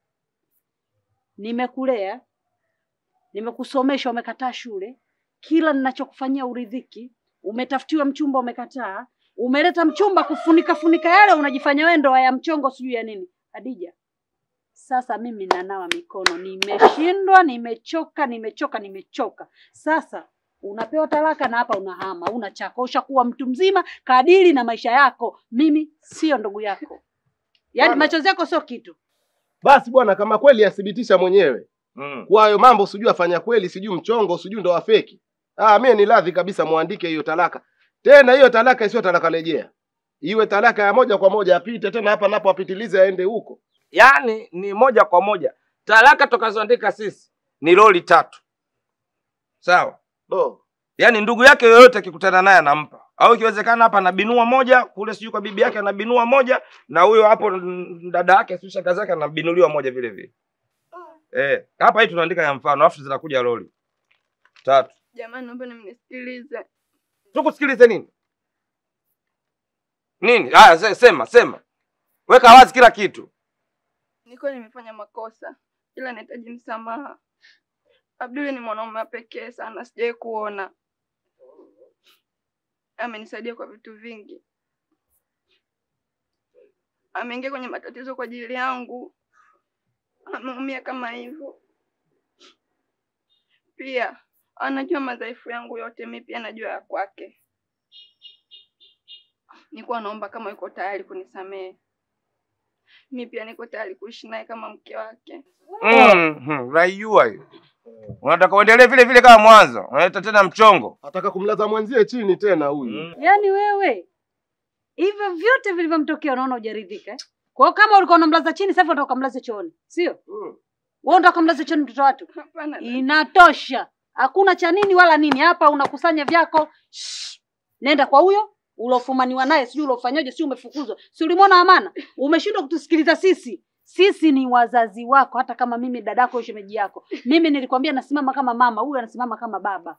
Nimekulea, nimekusomesha, umekataa shule, kila ninachokufanyia uridhiki, umetafutiwa mchumba, umekataa, umeleta mchumba kufunika funika yale, unajifanya wewe ndoa ya mchongo, sijui ya nini. Hadija, sasa mimi nanawa mikono, nimeshindwa, nimechoka, nimechoka, nimechoka. Sasa unapewa talaka na hapa unahama, una chako, ushakuwa mtu mzima, kadili na maisha yako. Mimi sio ndugu yako, yaani machozi yako sio kitu. Basi bwana, kama kweli yathibitisha mwenyewe Mm. kwa hayo mambo, sijui afanya kweli, sijui mchongo, sijui ndo afeki. Ah, mimi ni radhi kabisa, muandike hiyo talaka. Tena hiyo talaka isiyo talaka rejea, iwe talaka ya moja kwa moja, apite tena hapa napo apitilize, aende huko. Yaani ni moja kwa moja. Talaka tukazoandika sisi ni roli tatu. Sawa? Do. Yaani ndugu yake yoyote akikutana naye anampa. Au ikiwezekana hapa anabinua moja, kule sijui kwa bibi yake anabinua moja na huyo hapo dada yake sio shangazi yake anabinuliwa moja vile vile. Eh, hapa hii tunaandika ya mfano afu zinakuja roli. Tatu. Jamani, naomba mnisikilize. Tukusikilize nini? Nini? Haya, se- sema, sema. Weka wazi kila kitu. Niko nimefanya makosa, ila nahitaji msamaha. Abduli ni mwanaume wa pekee sana, sijawahi kuona. Amenisaidia kwa vitu vingi, ameingia kwenye matatizo kwa ajili yangu, ameumia kama hivyo. Pia anajua madhaifu yangu yote, mi pia najua ya kwake. Nilikuwa naomba kama yuko tayari kunisamehe, mi pia niko tayari kuishi naye kama mke wake. Mhm, Raiua hiyo. Unataka uendelee vile vile kama mwanzo. Unaleta tena mchongo. Ataka kumlaza mwenzie chini tena huyu. mm. Yaani wewe hivyo vyote vilivyomtokea unaona hujaridhika eh? Kwa hiyo kama ulikuwa unamlaza chini sasa unataka kumlaza chooni, sio? mm. Wewe unataka kumlaza chooni mtoto watu? Hapana, Inatosha. Hakuna cha nini wala nini hapa, unakusanya vyako. Shh. Nenda kwa huyo ulofumaniwa naye, sijui ulofanyaje, sijui umefukuzwa, si ulimwona Amana? Umeshindwa kutusikiliza sisi. Sisi ni wazazi wako, hata kama mimi dadako au shemeji yako. Mimi nilikwambia nasimama kama mama, huyu anasimama kama baba,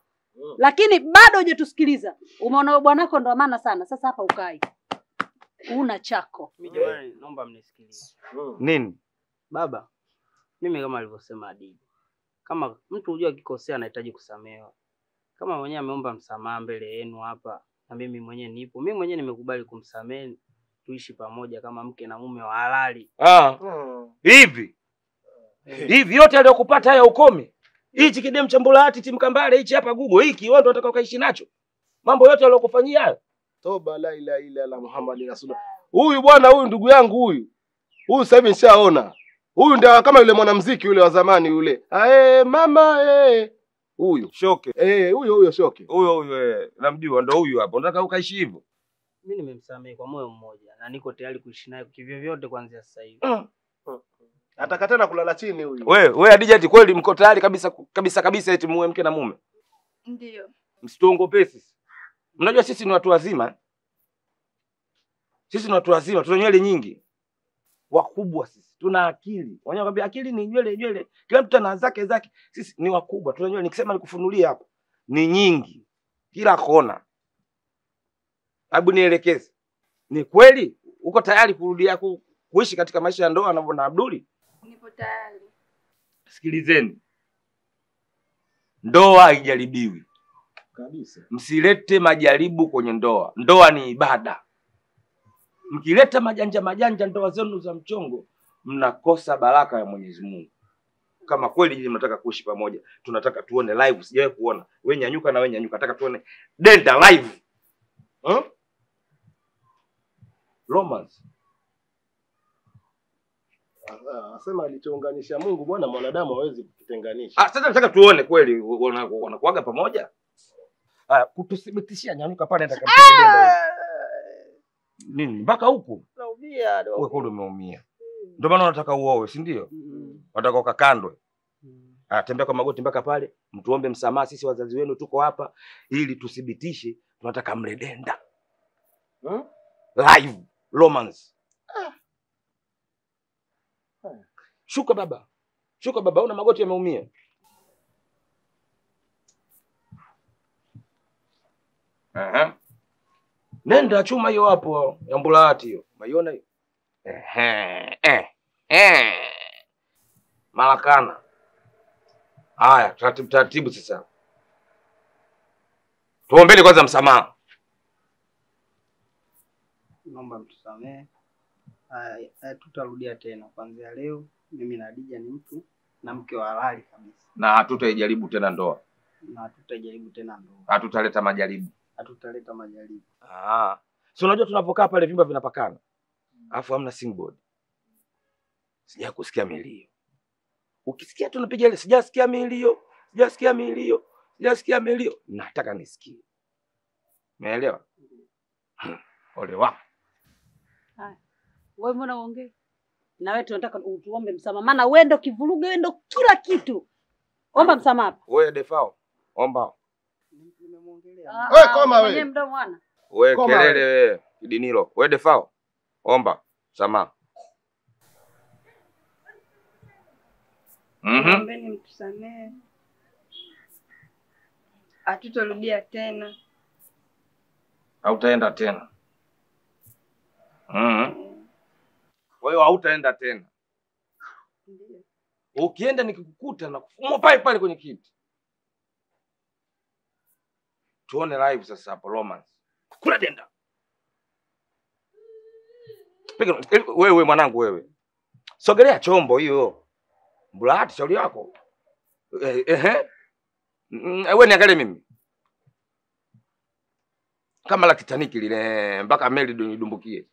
lakini bado hujatusikiliza. Umeona bwanako ndo maana sana. Sasa hapa ukai, una chako. Mimi jamani, naomba mnisikilize. Nini? Baba, mimi kama alivyosema Adija, kama mtu hujua akikosea anahitaji kusamehewa. Kama mwenyewe ameomba msamaha mbele yenu hapa na mimi mwenyewe nipo, mimi mwenyewe nimekubali kumsamehe, tuishi pamoja kama mke na mume wa halali. Ah. Hivi. Hivi yote aliyokupata haya ukomi. Hichi kidem cha Mbulahati timkambale hichi hapa Google hiki wewe ndio unataka ukaishi nacho. Mambo yote aliyokufanyia hayo. Toba la ila ila la Muhammad rasulullah. Huyu bwana huyu ndugu yangu huyu. Huyu sasa hivi nishaona. Huyu ndio kama yule mwanamuziki yule wa zamani yule. Ae mama eh. Huyu. Shoke. Eh, huyo huyo shoke. Huyo huyo eh, namjua ndo huyu hapo. Unataka ukaishi hivyo? Mimi nimemsamehe kwa moyo mmoja na niko tayari kuishi naye kivyovyote kuanzia sasa hivi. Ataka tena kulala chini huyu. Wewe, wewe Adija eti kweli mko tayari kabisa kabisa kabisa eti muwe mke na mume? Ndio. Msituongopee sisi. Mnajua sisi ni watu wazima. Sisi ni watu wazima, tuna nywele nyingi. Wakubwa sisi. Tuna akili. Wanyao kwambia akili ni nywele nywele. Kila mtu ana zake zake. Sisi ni wakubwa, tuna nywele nikisema nikufunulie hapa. Ni nyingi. Kila kona. Hebu nielekeze. Ni kweli uko tayari kurudia ku, kuishi katika maisha ya ndoa na bwana Abduli? Nipo tayari. Sikilizeni. Ndoa haijaribiwi. Kabisa. Msilete majaribu kwenye ndoa. Ndoa ni ibada. Mkileta majanja majanja ndoa zenu za mchongo, mnakosa baraka ya Mwenyezi Mungu. Kama kweli nyinyi mnataka kuishi pamoja, tunataka tuone live. Sijawahi kuona wewe nyanyuka na wewe nyanyuka, nataka tuone denda live. Huh? Romance. anasema alichounganisha Mungu bwana mwanadamu hawezi kutenganisha. Ah, sasa nataka tuone kweli wanakuaga pamoja. Haya, kututhibitishia nyanuka pale nataka mpige. Nini? Mpaka huku? Naumia Wewe kweli umeumia. Ndio maana unataka uowe, si ndio? Unataka ukakandwe. Ah, tembea kwa magoti mpaka pale, mtuombe msamaha. Sisi wazazi wenu tuko hapa ili tuthibitishe tunataka mredenda. Hmm? Live romance. Shuka baba. Shuka baba, una magoti yameumia. Aha. Nenda chuma hiyo hapo ya mbulahati hiyo. Maiona hiyo? Ehe. Eh. Eh. Malakana. Haya, taratibu taratibu sasa. Tuombeni kwanza msamaha. Naomba mtusamehe. Tutarudia tena kuanzia leo. Mimi na Adija ni mtu na mke wa halali kabisa, Na hatutaijaribu tena ndoa. na hatutajaribu tena ndoa, Hatutaleta majaribu. hatutaleta majaribu. Ah. Si unajua tunapokaa pale vyumba vinapakana. Alafu hamna singboard. Sija kusikia milio. Ukisikia tu napiga ile sijasikia milio, sijasikia milio, sijasikia milio, nataka nisikie. Umeelewa? Hmm, Ole wako. Wewe mbona uongee? Na wewe tunataka utuombe msamaha, maana wewe ndo kivuruge, wewe ndo kila kitu. Omba msamaha. hapa. Wewe defao, omba. Nimemwongelea. Wewe ah, koma wewe. wewe. mdomo wana. Wewe kelele wewe, kidinilo. Wewe defao, omba msamaha. Mhm. Naombeni mtusamehe, hatutarudia tena. Hautaenda tena. Kwa hiyo hautaenda tena. Ukienda nikikukuta na kufumwa pale pale kwenye kiti. Tuone live sasa hapo romance. Kula denda. Piga wewe mwanangu wewe. Sogelea chombo hiyo. Mbulati shauri yako. Eh, ehe. Mm, Wewe niangalie mimi. Kama la Titanic lile mpaka meli dumbukie. idumbukie.